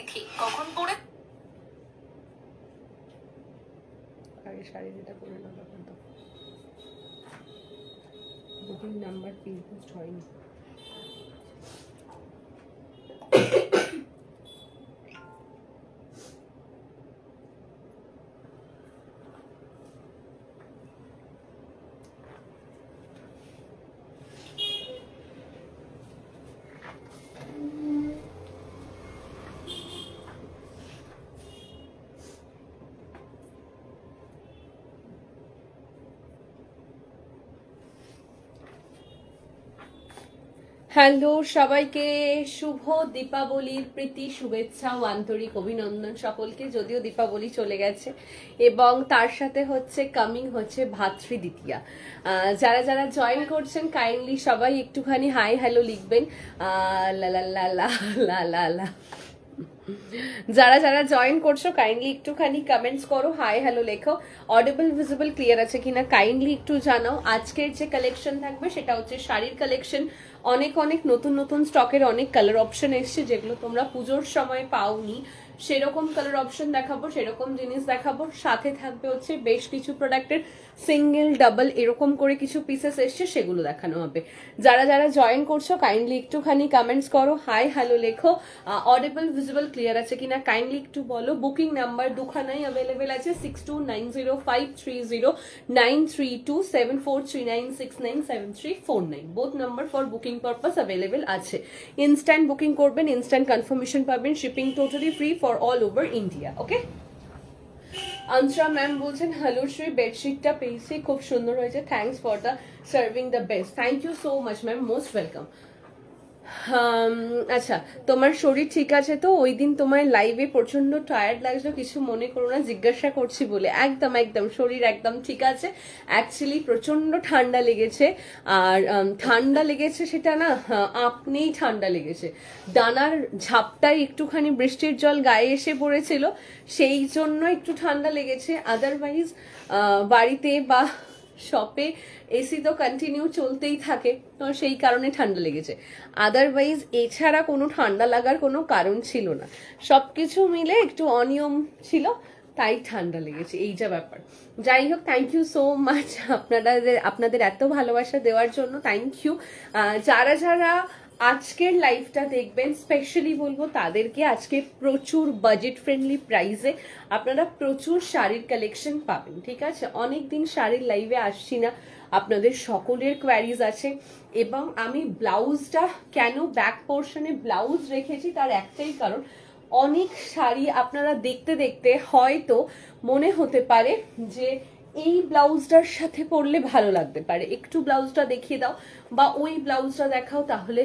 তিথি, কখন পড়ে? আগে শাড়ি যেটা করে না তখন তো। বুকিং নাম্বার পিন পোস্ট হয়নি। হ্যালো সবাইকে, শুভ দীপাবলির প্রীতি, শুভেচ্ছা ও আন্তরিক অভিনন্দন সকলকে। যদিও দীপাবলি চলে গেছে এবং তার সাথে হচ্ছে কামিং হচ্ছে ভাতৃ দ্বিতীয়া। যারা যারা জয়েন করছেন কাইন্ডলি সবাই একটুখানি হাই হ্যালো লিখবেন। লা লা লা লা লা লা। যারা যারা জয়েন করছ কাইন্ডলি একটুখানি কমেন্টস করো। হাই হ্যালো লেখো। অডিবল ভিজিবল ক্লিয়ার আছে কিনা? কাইন্ডলি একটু জানাও। আজকের যে কালেকশন থাকবে, সেটা হচ্ছে শাড়ির কালেকশন অনেক অনেক নতুন নতুন স্টকের অনেক কালার অপশন এসছে, যেগুলো তোমরা পুজোর সময় পাওনি। সেরকম কালার অপশন দেখাবো, সেরকম জিনিস দেখাবো। সাথে থাকবে হচ্ছে বেশ কিছু প্রোডাক্টের সিঙ্গেল ডাবল এরকম করে কিছু পিসেস এসছে, সেগুলো দেখানো হবে। যারা যারা জয়েন করছ কাইন্ডলি একটুখানি কমেন্টস করো। হাই হ্যালো লেখো। অডিবল ভিজিবল ক্লিয়ার আছে কিনা? কাইন্ডলি একটু বলো। বুকিং নাম্বার দুখানাই অ্যাভেলেবেল আছে six two nine zero five three zero nine three two seven four three nine six nine seven three four nine both number for booking purpose available আছে। Instant booking করবেন instant confirmation পাবেন shipping totally free for all over India okay আনসরা ma'am বলছেন hello Shri বেডশিটটা পেয়েছি, খুব সুন্দর হয়েছে thanks for the serving the best thank you so much ma'am most welcome আচ্ছা তোমার শরীর ঠিক আছে তো? ওই দিন তোমার লাইভে প্রচণ্ড টায়ার্ড লাগল কিছু মনে করো না জিজ্ঞাসা করছি বলে। একদম একদম শরীর একদম ঠিক আছে। অ্যাকচুয়ালি প্রচণ্ড ঠান্ডা লেগেছে। আর ঠান্ডা লেগেছে সেটা না হ্যাঁ, আপনিই ঠান্ডা লেগেছে। ডানার ঝাপটায় একটুখানি বৃষ্টির জল গায়ে এসে পড়েছিল সেই জন্য একটু ঠান্ডা লেগেছে। আদারওয়াইজ বাড়িতে বা শপে এসি তো কন্টিনিউ চলতেই থাকে, তো সেই কারণে ঠান্ডা লেগেছে। আদারওয়াইজ এছাড়া কোনো ঠান্ডা লাগার কোনো কারণ ছিল না। সব কিছু মিলে একটু অনিয়ম ছিল, তাই ঠান্ডা লেগেছে এই যা ব্যাপার। যাই হোক থ্যাংক ইউ সো মাচ আপনারা আপনাদের এত ভালোবাসা দেওয়ার জন্য থ্যাংক ইউ যারা যারা আজকের লাইফটা দেখবেন স্পেশালি বলব তাদেরকে আজকে প্রচুর বাজেট ফ্রেন্ডলি প্রাইসে আপনারা প্রচুর শাড়ির কালেকশন পাবেন, ঠিক আছে? অনেক দিন শাড়ির লাইভে আসছি না, আপনাদের সকলের কোয়ারিজ আছে, এবং আমি ব্লাউজটা কেন ব্যাক পোর্শনে ব্লাউজ রেখেছি তার একটাই কারণ, অনেক শাড়ি আপনারা দেখতে দেখতে হয়তো মনে হতে পারে যে এই ব্লাউজটার সাথে পরলে ভালো লাগতে পারে। একটু ব্লাউজটা দেখিয়ে দাও বা ওই ব্লাউজটা দেখাও তাহলে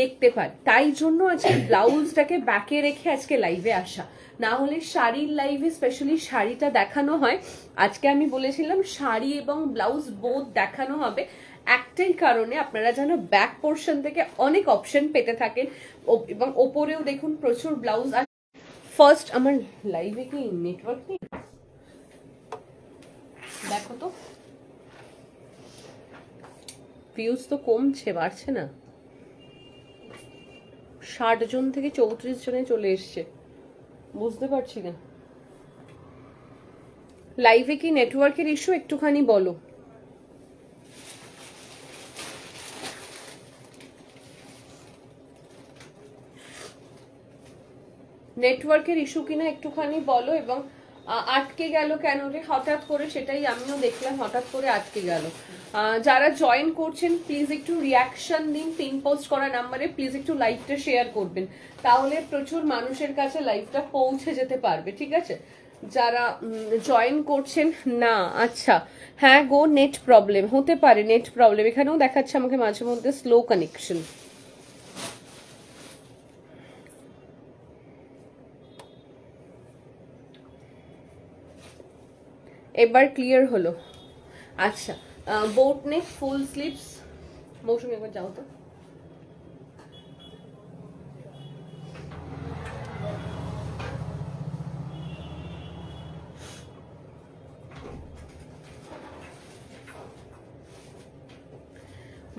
দেখতে পারে। তাই জন্য আজকে ব্লাউজটাকে ব্যাকে রেখে আজকে লাইভে আসা। না হলে শাড়ির লাইভে স্পেশালি শাড়িটা দেখানো হয়। আজকে আমি বলেছিলাম শাড়ি এবং ব্লাউজ বোধ দেখানো হবে। একটাই কারণে আপনারা যেন ব্যাক পোর্শন থেকে অনেক অপশন পেতে থাকেন। এবং ওপরেও দেখুন প্রচুর ব্লাউজ আর ফার্স্ট আমার লাইভে কি নেটওয়ার্ক নেই? দেখো তো। ভিউজ তো কমছে, বাড়ছে না। ষাট জন থেকে চৌত্রিশ জনে চলে এসছে। বুঝতে পারছি না। লাইভে কি নেটওয়ার্কের ইস্যু একটুখানি বলো? নেটওয়ার্কের ইস্যু কিনা একটুখানি বলো এবং আটকে গেল কেন রে? হঠাৎ করে সেটাই আমিও দেখলাম, হঠাৎ করে আটকে গেল। যারা জয়েন করছেন প্লিজ একটু রিয়াকশন দিন পিন পোস্ট করা নাম্বারে প্লিজ একটু লাইভটা শেয়ার করবেন। তাহলে প্রচুর মানুষের কাছে লাইভটা পৌঁছে যেতে পারবে, ঠিক আছে? যারা জয়েন করছেন, না আচ্ছা। হ্যাঁ গো নেট প্রবলেম হতে পারে নেট প্রবলেম এখানেও দেখাচ্ছে আমাকে মাঝে মধ্যে স্লো কানেকশন এবার ক্লিয়ার হলো। আচ্ছা বোট নেক ফুল স্লিপস মৌসুমি, একবার যাও তো।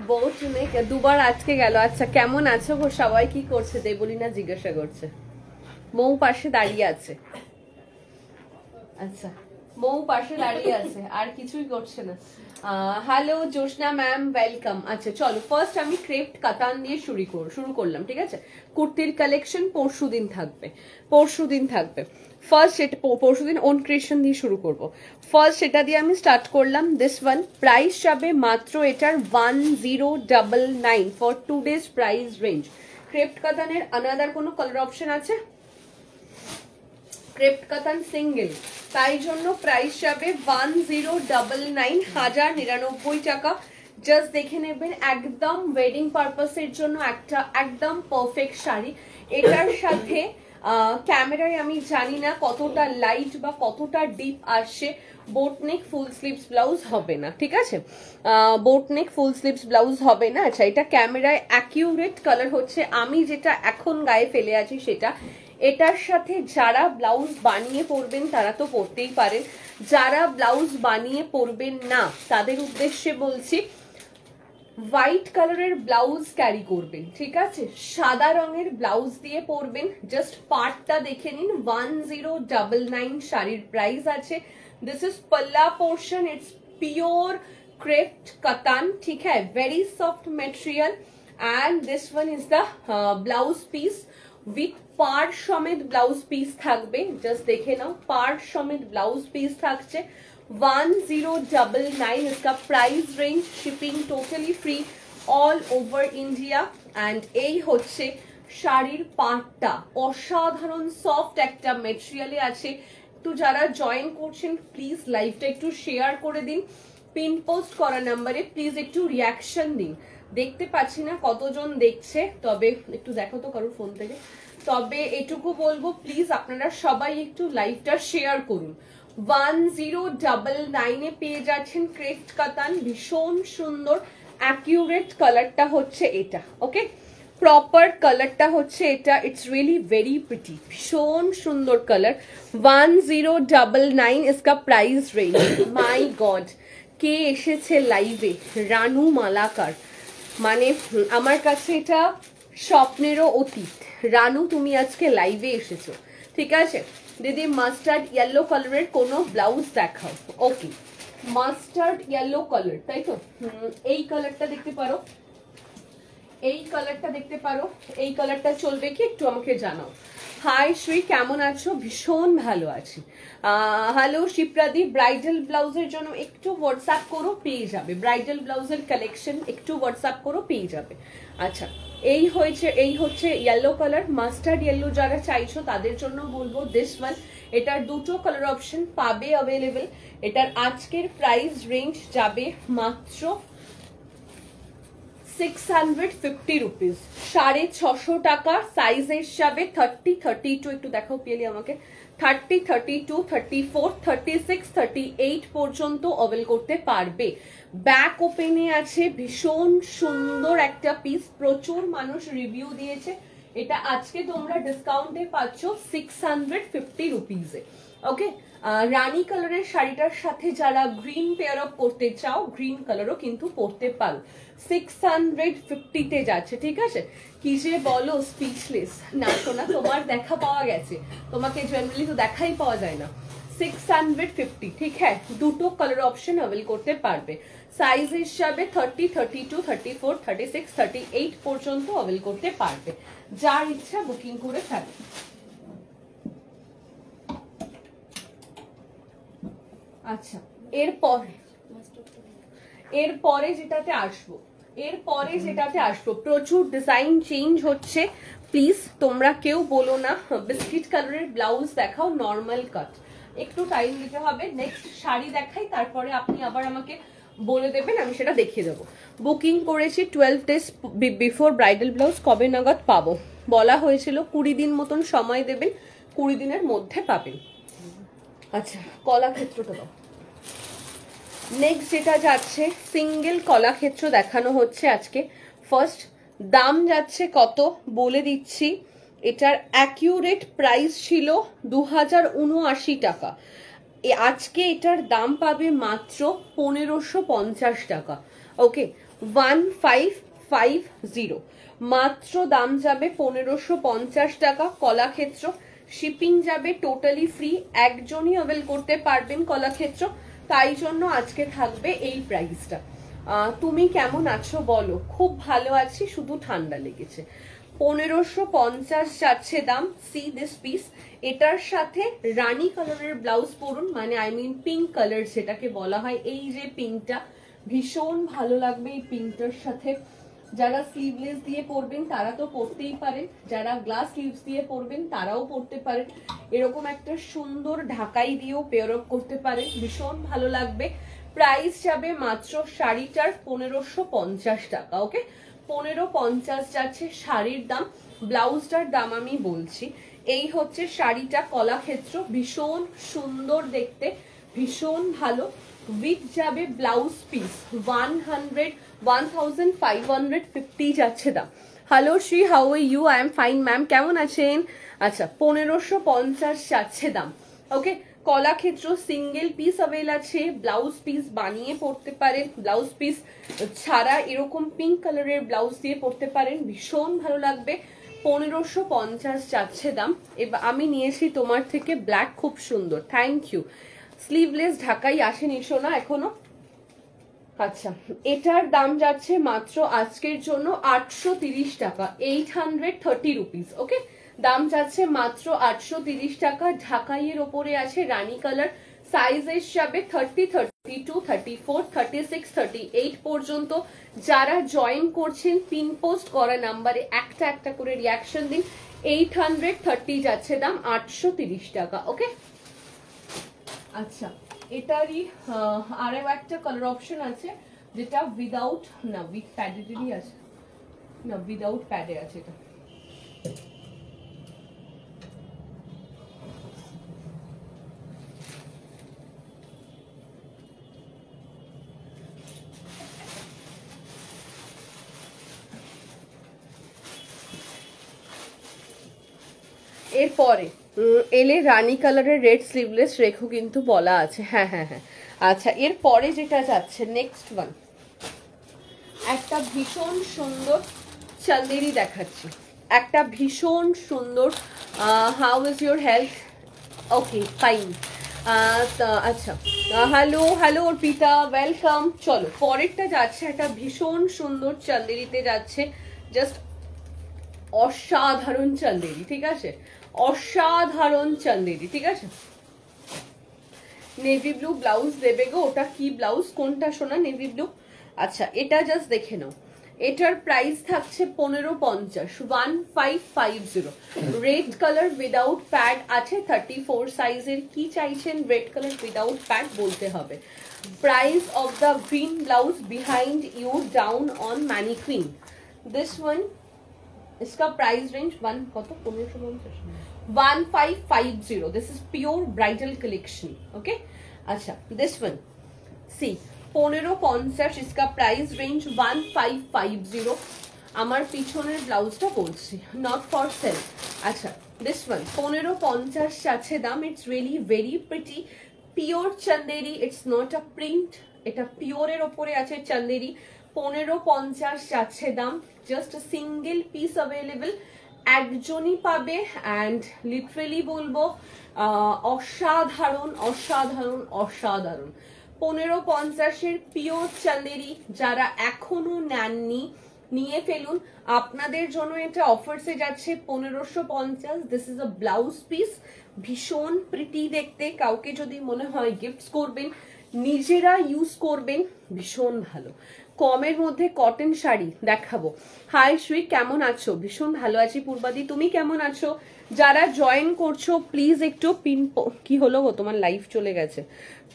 বোট নেক দুবার আজকে গেল। আচ্ছা কেমন আছো গো? সবাই কি করছে? দেবলিনা জিজ্ঞাসা করছে। মৌ পাশে দাঁড়িয়ে আছে। আচ্ছা। মৌ পাশে দাঁড়িয়ে আছে, আর কিছুই করছে না। হ্যালো জোসনা ম্যাম ওয়েলকাম আচ্ছা চলো ফার্স্ট আমি ক্রেপ্ট কাতান দিয়ে শুরু শুরু করলাম, ঠিক আছে? কুর্তির কালেকশন পরশু দিন থাকবে পরশু দিন থাকবে। ফার্স্ট সেটা পরশু দিন ওন ক্রিয়েশন দিয়ে শুরু করব। ফার্স্ট সেটা দিয়ে আমি স্টার্ট করলাম দিস ওয়ান প্রাইস যাবে মাত্র এটার one zero double nine for two days price range crepe কাতানের another কোনো কালার অপশন আছে? ক্রেপ্ট কাতান সিঙ্গেল তাই জন্য প্রাইস যাবে ওয়ান জিরো ডাবল নাইন হাজার নিরানব্বই টাকা। জাস্ট দেখে নেবেন, একদম ওয়েডিং পারপাসের জন্য একটা একদম পারফেক্ট শাড়ি। এটার সাথে ক্যামেরায় আমি জানি না কতটা লাইট বা কতটা ডিপ আসছে বোটনেক ফুল স্লিভস ব্লাউজ হবে না, ঠিক আছে? বোটনেক ফুল স্লিভস ব্লাউজ হবে না। আচ্ছা এটা ক্যামেরায় অ্যাকিউরেট কালার হচ্ছে। আমি যেটা এখন গায়ে ফেলে আছি সেটা এটার সাথে যারা ব্লাউজ বানিয়ে পরবেন তারা তো পরতেই পারেন যারা ব্লাউজ বানিয়ে পরবেন না, তাদের উদ্দেশ্যে বলছি হোয়াইট কালারের ব্লাউজ ক্যারি করবেন, ঠিক আছে? সাদা রঙের ব্লাউজ দিয়ে পরবেন। জাস্ট পার্টটা দেখে নিন ওয়ান জিরো ডাবল নাইন শাড়ির প্রাইস আছে। This is Palla portion it's pure craft katan ঠিক হ্যাঁ very soft material and this one is the blouse piece with part সমেত ব্লাউজ পিস থাকবে জাস্ট দেখে নাও পার্ট সমেত ব্লাউজ পিস থাকছে वन जीरो डबल नाइन इसका price range shipping totally free all over India and এই হচ্ছে শাড়ির পাটটা অসাধারণ সফট একটা মেটেরিয়ালে আছে তো যারা জয়েন করছেন প্লিজ লাইভটা একটু শেয়ার করে দিন পিন পোস্ট করা নাম্বারে প্লিজ একটু রিয়াকশন দিন দেখতে পাচ্ছি না কতজন দেখছে তবে একটু দেখো তো কারোর ফোন থেকে তবে এটুকু বলব প্লিজ আপনারা সবাই একটু লাইভটা শেয়ার করুন। ওয়ান জিরো ডাবল নাইনে পেয়ে যাচ্ছেন ক্রেফট কাতান, ভীষণ সুন্দর অ্যাকিউরেট কালারটা হচ্ছে এটা ওকে প্রপার কালারটা হচ্ছে এটা ইটস রিয়েলি ভেরি প্রিটি ভীষণ সুন্দর colour one zero double nine ইসকা price range my god কে এসেছে লাইভে রানু মালাকার। মানে আমার কাছে এটা স্বপ্নেরও অতীত। রানু, তুমি আজকে লাইভে এসেছ। ঠিক আছে? দিদি মাস্টার্ড ইয়েলো কালারের কোনো ব্লাউজ দেখাও। ওকে মাস্টার্ড ইয়েলো কালার তাই তো? এই কালারটা দেখতে পারো। এই কালারটা দেখতে পারো। এই কালারটা চলবে কি? একটু আমাকে জানাও। হাই শ্রী কেমন আছো? ভীষণ ভালো আছি। হ্যালো শিপ্রাদি ব্রাইডাল ব্লাউজের জন্য একটু হোয়াটসঅ্যাপ করো, পেয়ে যাবে। ব্রাইডাল ব্লাউজের কালেকশন একটু হোয়াটসঅ্যাপ করো, পেয়ে যাবে। আচ্ছা এই হয়েছে, এই হচ্ছে ইয়েলো কালার মাস্টার্ড ইয়েলো যারা চাইছো তাদের জন্য বলব দিস ওয়ান এটার দুটো কালার অপশন পাবে অ্যাভেলেবেল এটার আজকের প্রাইস রেঞ্জ যাবে মাত্র ব্যাক ওপেনে আছে ভীষণ সুন্দর একটা পিস প্রচুর মানুষ রিভিউ দিয়েছে। এটা আজকে তোমরা ডিসকাউন্টে পাচ্ছ six hundred fifty okay Rani কালারের শাড়িটার সাথে যারা গ্রিন পেয়ার আপ করতে চাও গ্রিন কালারও কিন্তু পরতে পারো। সিক্স যাচ্ছে, ঠিক আছে? কি যে বলো স্পিচলেস না শোনা তোমার দেখা পাওয়া গেছে। তোমাকে জেনারেলি তো দেখাই পাওয়া যায় না। সিক্স হান্ড্রেড ফিফটি ঠিক হ্যাঁ? দুটো কালার অপশন অ্যাভেল করতে পারবে। সাইজ হিসাবে thirty thirty two thirty four thirty six thirty eight পর্যন্ত অ্যাভেল করতে পারবে। যার ইচ্ছা বুকিং করে থাকবে আচ্ছা এরপরে এরপরে যেটাতে আসব এরপরে যেটাতে আসব, প্রচুর ডিজাইন চেঞ্জ হচ্ছে। প্লিজ তোমরা কেউ বলো না বিস্কিট কালারের ব্লাউজ দেখাও নর্মাল কাট একটু টাইম দিতে হবে। নেক্সট শাড়ি দেখাই, তারপরে আপনি আবার আমাকে বলে দেবেন, আমি সেটা দেখিয়ে দেবো। বুকিং করেছি twelve days before bridal blouse কবে নাগাদ পাবো? বলা হয়েছিল কুড়ি দিন মতন সময় দেবেন, কুড়ি দিনের মধ্যে পাবেন। আচ্ছা কলাক্ষেত্রটা দাও। নেক্সট যেটা যাচ্ছে সিঙ্গেল কলাক্ষেত্র দেখানো হচ্ছে আজকে। ফার্স্ট দাম যাচ্ছে কত বলে দিচ্ছি। এটার অ্যাকিউরেট প্রাইস ছিল দু হাজার উনআশি টাকা। আজকে এটার দাম পাবে মাত্র পনেরোশো পঞ্চাশ টাকা। Okay one five five zero মাত্র দাম যাবে পনেরোশো পঞ্চাশ টাকা কলাক্ষেত্র শিপিং যাবে টোটালি ফ্রি একজনই অ্যাভেল করতে পারবেন কলাক্ষেত্র তাই জন্য আজকে থাকবে এই প্রাইসটা তুমি কেমন আছো বলো? খুব ভালো আছি, শুধু ঠান্ডা লেগেছে। পনেরোশো পঞ্চাশ যাচ্ছে দাম সি দিস পিস এটার সাথে রানী কালারের ব্লাউজ পরুন মানে আই মিন পিঙ্ক কালার যেটাকে বলা হয়, এই যে পিঙ্কটা ভীষণ ভালো লাগবে এই পিঙ্কটার সাথে। যারা স্লিভলেস দিয়ে পরবেন, তারা তো পরতেই পারেন। যারা গ্লাস স্লিভস দিয়ে পরবেন, তারাও পরতে পারেন। এরকম একটা সুন্দর ঢাকাই দিয়েও পেয়ার আপ করতে পারেন। ভীষণ ভালো লাগবে। প্রাইস যাবে মাত্র শাড়িটার পনেরোশো পঞ্চাশ টাকা ওকে পনেরো পঞ্চাশ যাচ্ছে শাড়ির দাম। ব্লাউজটার দাম আমি বলছি। এই হচ্ছে শাড়িটা কলাক্ষেত্র। ভীষণ সুন্দর দেখতে, ভীষণ ভালো। উইথ যাবে blouse piece one hundred one thousand five hundred fifty যাচ্ছে দাম। Hello Shri how you I am fine ma'am কেমন আছেন? আচ্ছা পনেরোশো পঞ্চাশ যাচ্ছে দাম। Okay Kalakshetra single piece avail আছে, ব্লাউজ পিস বানিয়ে পড়তে পারেন, ব্লাউজ পিস ছাড়া এরকম পিঙ্ক কালারের ব্লাউজ দিয়ে পড়তে পারেন, ভীষণ ভালো লাগবে। পনেরোশো পঞ্চাশ যাচ্ছে দাম। এবার আমি নিয়েছি তোমার থেকে ব্ল্যাক খুব সুন্দর। থ্যাংক ইউ স্লিভলেস ঢাকাই আসেনি শোনা এখনও? আচ্ছা এটার দাম যাচ্ছে মাত্র আজকের জন্য আটশো টাকা eight hundred thirty rupees okay দাম যাচ্ছে মাত্র আটশো টাকা, ঢাকাইয়ের ওপরে আছে রানী কালার সাইজ হিসাবে thirty thirty two thirty four thirty six thirty eight পর্যন্ত। যারা জয়েন করছেন পিন পোস্ট করা নাম্বারে একটা একটা করে রিয়াকশন দিন এইট হান্ড্রেড যাচ্ছে দাম আটশো টাকা ওকে আচ্ছা এটারই আরও একটা কালার অপশন আছে, যেটা উইদাউট না উইথ প্যাডেডেরই আছে। না উইদাউট প্যাডে আছে এটা। এরপরে এলে রানী কালারের রেড স্লিভলেস রেখো কিন্তু বলা আছে। হ্যাঁ হ্যাঁ হ্যাঁ। আচ্ছা এরপরে যেটা যাচ্ছে নেক্সট ওয়ান একটা ভীষণ সুন্দর চান্দেরি দেখাচ্ছি। একটা ভীষণ সুন্দর how is your health okay fine আচ্ছা। হ্যালো হ্যালো অর্পিতা ওয়েলকাম চলো, পরেরটা যাচ্ছে, একটা ভীষণ সুন্দর চান্দেরিতে যাচ্ছে। জাস্ট অসাধারণ চান্দেরি, ঠিক আছে? অসাধারণ চান্দেরি, ঠিক আছে? নেভি ব্লু ব্লাউজ দেবে গো, ওটা কি ব্লাউজ কোনটা শোনা নেভি ব্লু আচ্ছা এটা জাস্ট দেখে নাও। এটার প্রাইস থাকছে পনেরো পঞ্চাশ one five five zero red colour without pad আছে থার্টি ফোর সাইজের কি চাইছেন রেড কালার উইদাউট প্যাড বলতে হবে। Price of the green blouse behind you down on mannequin this one ইসকা price range one কত? পনেরোশো পঞ্চাশ one five five zero this is pure bridal collection okay আচ্ছা this one see পনেরো পঞ্চাশ ইসকা price range one five five zero আমার পিছনের ব্লাউজটা বলছি নট ফর সেল আচ্ছা দিস ওয়ান পনেরো পঞ্চাশ আছে দাম it's really very pretty pure Chanderi it's not a print এটা পিওরের ওপরে আছে চন্দেরি পনেরো পঞ্চাশ যাচ্ছে দাম জাস্ট সিঙ্গেল পিস অ্যাভেলেবেল একজনই পাবে অ্যান্ড লিটারেলি বলব অসাধারণ অসাধারণ অসাধারণ। পনেরো পঞ্চাশের পিওর চান্দেরি যারা এখনও নেননি, নিয়ে ফেলুন। আপনাদের জন্য এটা অফার্সে যাচ্ছে পনেরোশো পঞ্চাশ। This is a blouse piece ভীষণ প্রিটি দেখতে। কাউকে যদি মনে হয় গিফটস করবেন, নিজেরা ইউজ করবেন। ভীষণ ভালো। কমের মধ্যে কটন শাড়ি দেখাবো। হাই শ্রী কেমন আছো? ভীষণ ভালো আছি, পূর্বাদি। তুমি কেমন আছো? যারা জয়েন করছ প্লিজ একটু পিন কি হলো গো? তোমার লাইফ চলে গেছে।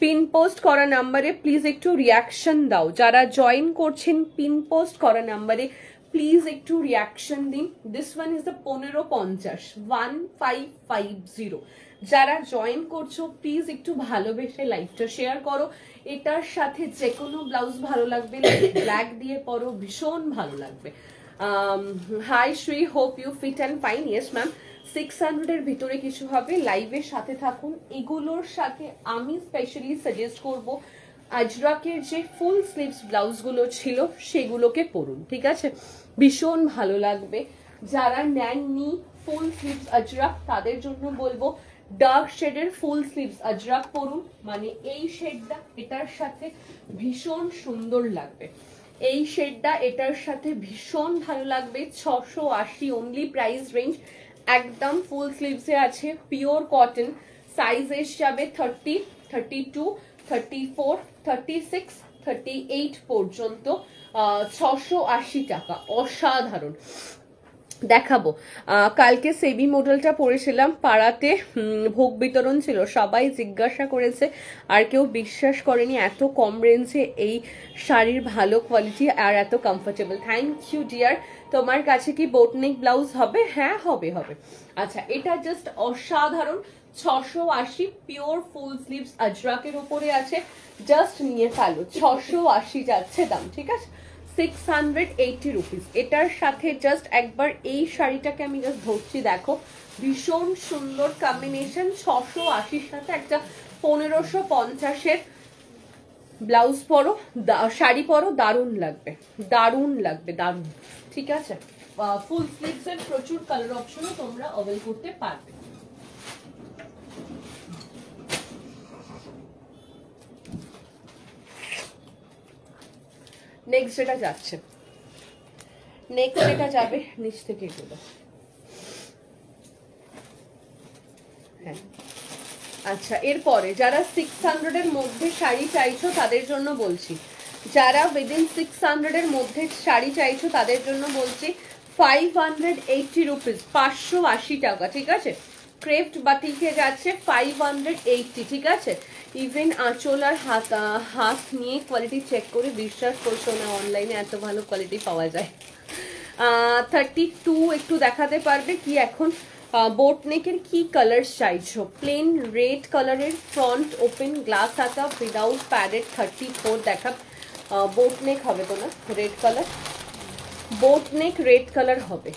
পিন পোস্ট করা নাম্বারে প্লিজ একটু রিয়াকশন দাও। যারা জয়েন করছেন পিন পোস্ট করা নাম্বারে প্লিজ একটু রিয়াকশন দিন। দিস ওয়ান ইজ দ্য পনেরো পঞ্চাশ ওয়ান ফাইভ ফাইভ জিরো যারা জয়েন করছ প্লিজ একটু ভালোবেসে লাইভটা শেয়ার করো। এটার সাথে যে কোনো ব্লাউজ ভালো লাগবে ব্ল্যাক দিয়ে পরো, ভীষণ ভালো লাগবে। Hi Shri hope you fit and fine yes ma'am six হান্ড্রেডের ভিতরে কিছু হবে। লাইভের সাথে থাকুন। এগুলোর সাথে আমি স্পেশালি সাজেস্ট করব আজরাকের যে ফুল স্লিভস ব্লাউজগুলো ছিল, সেগুলোকে পরুন, ঠিক আছে? ভীষণ ভালো লাগবে। যারা নেননি ফুল স্লিভস আজরাক তাদের জন্য বলব ডার্ক শেডের ফুল স্লিভস আজরাক পরুন মানে এই শেডটা এটার সাথে ভীষণ সুন্দর লাগবে। এই শেডটা এটার সাথে ভীষণ ভালো লাগবে। ছশো আশি অনলি প্রাইস রেঞ্জ একদম ফুল স্লিভসে আছে পিওর কটন সাইজ এসে যাবে thirty thirty two thirty four thirty six thirty eight পর্যন্ত ছশো আশি টাকা। অসাধারণ। দেখাবো। কালকে সেবি মডেলটা পড়েছিলাম, পাড়াতে ভোগ বিতরণ ছিল, সবাই জিজ্ঞাসা করেছে, আর কেউ বিশ্বাস করেনি এত কম রেঞ্জে এই শাড়ির ভালো কোয়ালিটি আর এত কমফোর্টেবল থ্যাংক ইউ ডিয়ার তোমার কাছে কি বোটনিক ব্লাউজ হবে? হ্যাঁ হবে হবে। আচ্ছা এটা জাস্ট অসাধারণ। ছশো আশি পিওর ফুল স্লিভস আজরাকের উপরে আছে। জাস্ট নিয়ে ফেলো, ছশো আশি যাচ্ছে দাম, ঠিক আছে? সিক্স হান্ড্রেড এইটি রুপিস এটার সাথে জাস্ট একবার এই শাড়িটাকে আমি জাস্ট ধরছি, দেখো। ভীষণ সুন্দর কম্বিনেশন ছশো আশির সাথে একটা পনেরোশো পঞ্চাশের ব্লাউজ পরো শাড়ি পরো, দারুণ লাগবে দারুণ লাগবে, দারুণ। ঠিক আছে? ফুল স্লিভস এর প্রচুর কালার অপশনও তোমরা অবেল করতে পারবে। নেক্সট যেটা যাচ্ছে। নেক্সট যেটা যাবে, নিচ থেকে এগুলো হ্যাঁ। আচ্ছা এরপরে যারা সিক্স হান্ড্রেডের মধ্যে শাড়ি চাইছো তাদের জন্য বলছি। যারা উইদিন সিক্স হান্ড্রেডের মধ্যে শাড়ি চাইছো তাদের জন্য বলছি ফাইভ হান্ড্রেড এইটটি রুপিস পাঁচশো আশি টাকা, ঠিক আছে? ক্রেফট বাটিকে যাচ্ছে ফাইভ হান্ড্রেড এইটটি ঠিক আছে? ইভেন আঁচল আর হাত হাত নিয়ে কোয়ালিটি চেক করে বিশ্বাস করছ না অনলাইনে এত ভালো কোয়ালিটি পাওয়া যায়? থার্টি টু একটু দেখাতে পারবে কি এখন বোট নেকের কি কালার চাইছো? প্লেন রেড কালারের ফ্রন্ট ওপেন গ্লাস আটা উইদাউট প্যাডেড থার্টি ফোর দেখা বোট নেক হবে তো না red colour boat neck red colour হবে।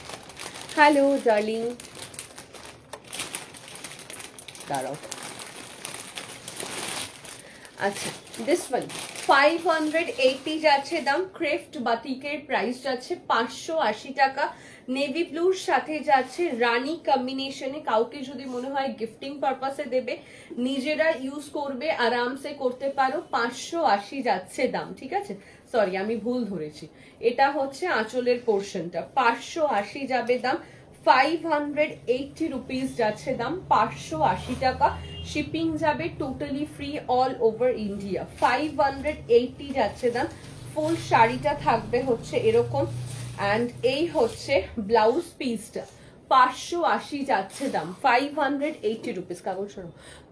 হ্যালো ডার্লিং দাঁড়াও। আচ্ছা this one five hundred eighty যাচ্ছে দাম ক্রেফট বাটিকের প্রাইস যাচ্ছে পাঁচশো আশি টাকা নেভি ব্লুর সাথে যাচ্ছে রানী কম্বিনেশনে কাউকে যদি মনে হয় গিফটিং পারপাসে দেবে, নিজেরা ইউজ করবে, আরামসে করতে পারো, পাঁচশো আশি যাচ্ছে দাম, ঠিক আছে? সরি আমি ভুল ধরেছি। এটা হচ্ছে আঁচলের পোর্শনটা পাঁচশো আশি যাবে দাম ফাইভ হান্ড্রেড এইটি রুপিস যাচ্ছে দাম, পাঁচশো আশি টাকা। শিপিং যাবে totally free all over India five hundred eighty যাচ্ছে দাম। ফুল শাড়িটা থাকবে হচ্ছে এরকম। অ্যান্ড এই হচ্ছে ব্লাউজ পিসটা পাঁচশো আশি যাচ্ছে দাম। ফাইভ হান্ড্রেড এইটি রুপিস কাগজ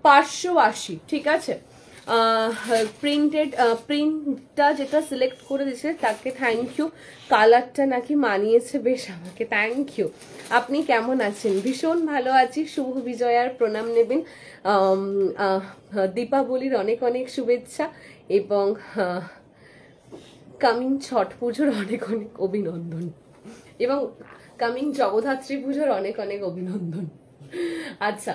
পাঁচশো আশি, ঠিক আছে? প্রিন্টেড প্রিন্টটা যেটা সিলেক্ট করে দিয়েছে, তাকে থ্যাংক ইউ কালারটা নাকি মানিয়েছে, বেশ আমাকে থ্যাংক ইউ আপনি কেমন আছেন? ভীষণ ভালো আছি। শুভ বিজয়ার প্রণাম নেবেন। দীপাবলির অনেক অনেক শুভেচ্ছা এবং কামিং ছট পুজোর অনেক অনেক অভিনন্দন। এবং কামিং জগদ্ধাত্রী পুজোর অনেক অনেক অভিনন্দন। আচ্ছা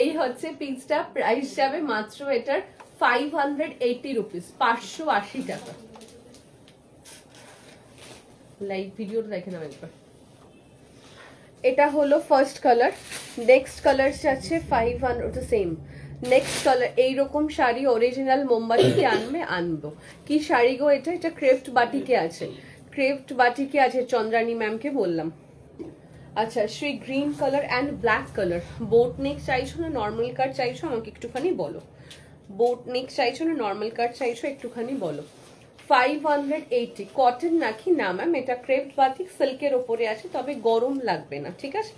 এই হচ্ছে পিসটা প্রাইস যাবে মাত্র এটার ফাইভ হান্ড্রেড এইটি রুপিস পাঁচশো আশি টাকা। লাইভ ভিডিওটা একবার। এটা হলো ফার্স্ট কালার নেক্সট কালার আছে ফাইভ সেম নেক্সট কালার এইরকম শাড়ি অরিজিনাল মোমবাতিকে আনবে, আনব। কি শাড়ি গো এটা? এটা ক্রেফট বাটিকে আছে। ক্রেফট বাটিকে আছে, চন্দ্রানী ম্যামকে বললাম। আচ্ছা Shri green colour and black colour boat neck চাইছো না নর্মাল কার চাইছো? আমাকে একটুখানি বলো। বোট নেক চাইছো না নর্মাল কাট চাইছো একটুখানি বলো। ফাইভ হান্ড্রেড এইটি কটন নাকি না ম্যাম এটা ক্রেপ্ট বাতিক সিল্কের ওপরে আছে, তবে গরম লাগবে না, ঠিক আছে?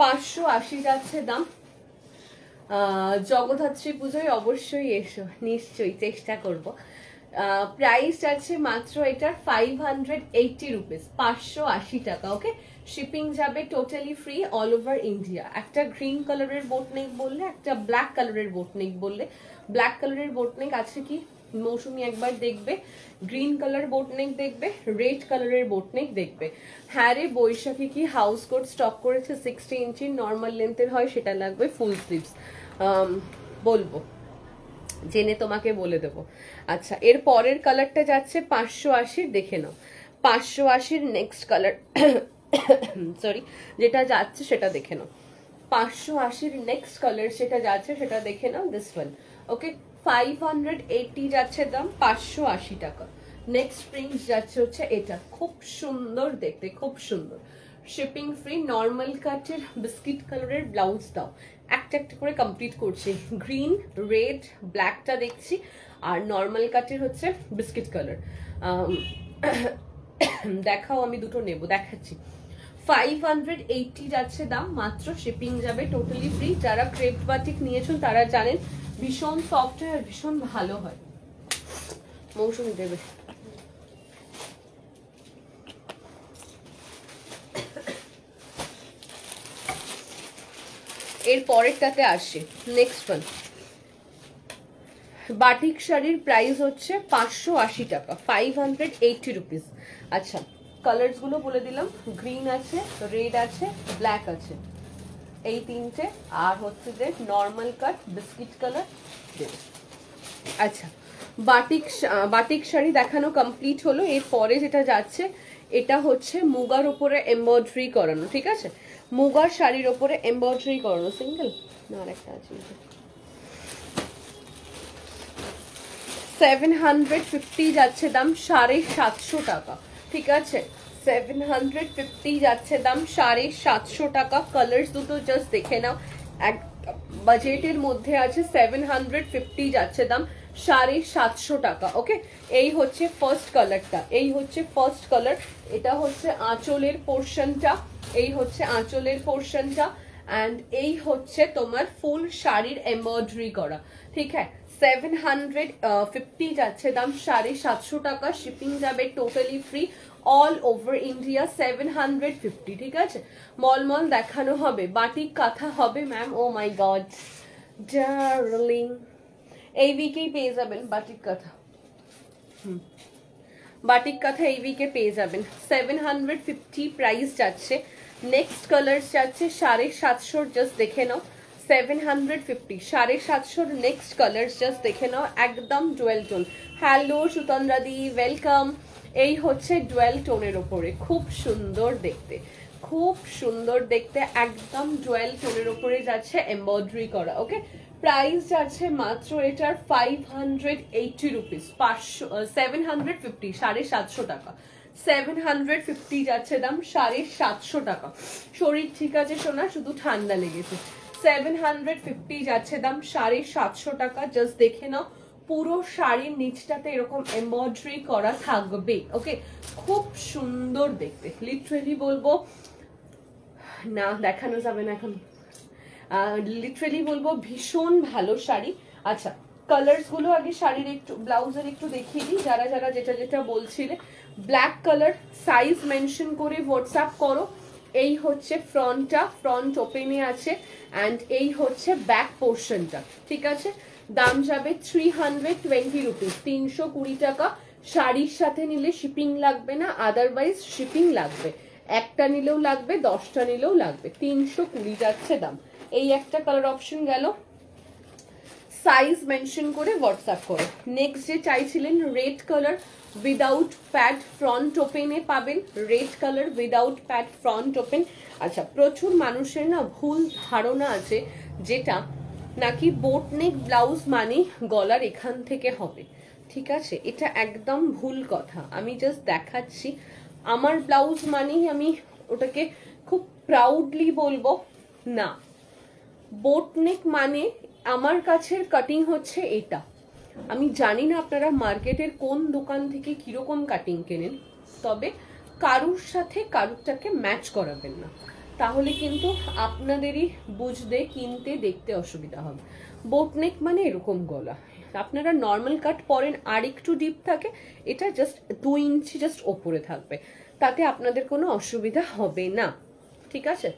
পাঁচশো আশি যাচ্ছে দাম। জগদ্ধাত্রী পুজোয় অবশ্যই এসো, নিশ্চয়ই চেষ্টা করব। প্রাইস আছে মাত্র এটার ফাইভ হান্ড্রেড এইটি রুপিস পাঁচশো আশি টাকা ওকে শিপিং যাবে totally free all over India একটা গ্রিন কালারের বোট নেক বললে, একটা ব্ল্যাক কালারের বোট নেক বললে। ব্ল্যাক কালারের বোট নেক আছে কি? মৌসুমি একবার দেখবে। গ্রিন কালার বোট নেক দেখবে রেড কালারের বোট নেক দেখবে। হ্যাঁ রে বৈশাখী কি হাউস কোট স্টক করেছে? সিক্সটি ইঞ্চি নর্মাল লেন্থের হয়, সেটা লাগবে ফুল স্লিভস বলব। জেনে তোমাকে বলে দেবো। আচ্ছা এর পরের কালারটা যাচ্ছে পাঁচশো আশির, দেখে নাও। পাঁচশো আশির নেক্সট কালার সরি যেটা যাচ্ছে সেটা দেখে নাও। পাঁচশো আশির নেক্সট কালার সেটা যাচ্ছে সেটা দেখে নাও this one okay five hundred eighty যাচ্ছে দাম পাঁচশো আশি টাকা। নেক্সট প্রিন্ট যাচ্ছে হচ্ছে এটা। খুব সুন্দর দেখতে, খুব সুন্দর। শিপিং ফ্রি নর্মাল কাটের বিস্কিট কালারের ব্লাউজ দাও। একটা একটা করে কমপ্লিট করছি। গ্রিন রেড ব্ল্যাকটা দেখছি। আর নর্মাল কাটের হচ্ছে বিস্কিট কালার দেখাও আমি দুটো নেব, দেখাচ্ছি। ফাইভ হান্ড্রেড এইটি যাচ্ছে দাম, মাত্র শিপিং যাবে টোটালি ফ্রি যারা ক্রেপ বাটিক নিয়েছেন, তারা জানেন, ভীষণ সফট আর ভীষণ ভালো হয়। মৌসুমি দেবে। এর পরেরটাতে আসে নেক্সট ওয়ান বাটিক শাড়ির প্রাইস হচ্ছে পাঁচশো আশি টাকা ফাইভ হান্ড্রেড এইটি রুপিস আচ্ছা কালার্সগুলো বলে দিলাম। গ্রিন আছে রেড আছে ব্ল্যাক আছে। এই তিনটে, আর হচ্ছে যে নর্মাল কাট বিস্কিট কালার আচ্ছা বাটিক বাটিক শাড়ি দেখানো কমপ্লিট হলো। এরপরে যেটা যাচ্ছে, এটা হচ্ছে মুগার উপরে এমব্রয়ডারি করানো, ঠিক আছে? মুগার শাড়ির উপরে এমব্রয়ডারি করানো সিঙ্গেল না, আরেকটা আছে। সেভেন হান্ড্রেড ফিফটি যাচ্ছে দাম সাড়ে সাতশো টাকা। ঠিক আছে? সেভেন হান্ড্রেড ফিফটি যাচ্ছে দাম সাড়ে সাতশো টাকা। কালার্স দুটো জাস্ট দেখে নাও। এক বাজেটের মধ্যে আছে সেভেন হান্ড্রেড ফিফটি যাচ্ছে দাম সাড়ে সাতশো টাকা ওকে এই হচ্ছে ফার্স্ট কালারটা এই হচ্ছে ফার্স্ট কালার এটা হচ্ছে আঁচলের পোর্শনটা এই হচ্ছে আঁচলের পোর্শনটা অ্যান্ড এই হচ্ছে তোমার ফুল শাড়ির এমব্রয়ডারি করা। ঠিক আছে? সেভেন হান্ড্রেড ফিফটি যাচ্ছে দাম, সাড়ে সাতশো টাকা। শিপিং যাবে totally free all over India seven hundred fifty ঠিক আছে? মলমল দেখানো হবে, বাটিক কাঁথা হবে ma'am oh my god darling এই উইকেই পেয়ে যাবেন বাটিক কাঁথা। হুম। বাটিক কাঁথা এই উইকে পেয়ে যাবেন। সেভেন হান্ড্রেড ফিফটি প্রাইস যাচ্ছে। নেক্সট কালার যাচ্ছে, সাড়ে সাতশোর জাস্ট দেখে নাও। নেক্সট জাস্ট দেখে নাও, একদম ডুয়েল টোন হ্যালো সুতন্দ্রাদি ওয়েলকাম এই হচ্ছে ডুয়েল টোনের ওপরে, খুব সুন্দর দেখতে। খুব সুন্দর দেখতে, একদম ডুয়েল টোনের ওপরে যাচ্ছে এমব্রয়ডারি করা ওকে প্রাইস যাচ্ছে মাত্র এটার ফাইভ হান্ড্রেড এইটি রুপিস পাঁচশো সেভেন হান্ড্রেড ফিফটি সাড়ে সাতশো টাকা। সেভেন হান্ড্রেড ফিফটি যাচ্ছে দাম সাড়ে সাতশো টাকা। শরীর ঠিক আছে সোনা, শুধু ঠান্ডা লেগেছে। সেভেন হান্ড্রেড ফিফটি যাচ্ছে দাম, সাড়ে সাতশো টাকা। জাস্ট দেখে নাও, পুরো শাড়ির নিচটাতে এরকম এমব্রয়ডারি করা থাকবে। ওকে খুব সুন্দর দেখতে। লিটারেলি বলব, না, দেখানো যাবে না এখন। লিটারেলি বলব, ভীষণ ভালো শাড়ি। আচ্ছা কালার্সগুলো আগে শাড়ির একটু, ব্লাউজের একটু দেখিয়ে দিই। যারা যারা যেটা যেটা বলছিলে ব্ল্যাক কালার সাইজ মেনশন করে হোয়াটসঅ্যাপ করো। এই হচ্ছে ফ্রন্টটা ফ্রন্ট ওপেনে আছে অ্যান্ড এই হচ্ছে ব্যাক পোর্শনটা ঠিক আছে? দাম যাবে থ্রি হান্ড্রেড টোয়েন্টি রুপিস তিনশো কুড়ি টাকা। শাড়ির সাথে নিলে শিপিং লাগবে না আদারওয়াইজ শিপিং লাগবে। একটা নিলেও লাগবে, দশটা নিলেও লাগবে, তিনশো কুড়ি যাচ্ছে দাম। এই একটা কালার অপশন গেল। সাইজ মেনশন করে হোয়াটসঅ্যাপ করো। নেক্সট যে চাইছিলেন red colour without pad front ওপেনে পাবেন red colour without pad front open আচ্ছা প্রচুর মানুষের না ভুল ধারণা আছে, যেটা নাকি বোট নেক ব্লাউজ মানে গলার এখান থেকে হবে। ঠিক আছে, এটা একদম ভুল কথা। আমি জাস্ট দেখাচ্ছি। আমার ব্লাউজ মানেই আমি ওটাকে খুব প্রাউডলি বলব, না। বোটনেক মানে আমার কাছের কাটিং হচ্ছে এটা। আমি জানি না আপনারা মার্কেটের কোন দোকান থেকে কীরকম কাটিং কেনেন, তবে কারুর সাথে কারুরটাকে ম্যাচ করাবেন না। তাহলে কিন্তু আপনাদেরই বুঝতে, কিনতে, দেখতে অসুবিধা হবে। বোটনেক মানে এরকম গলা। আপনারা নর্মাল কাট পরেন আর একটু ডিপ থাকে, এটা জাস্ট দু ইঞ্চি জাস্ট ওপরে থাকবে। তাতে আপনাদের কোনো অসুবিধা হবে না। ঠিক আছে?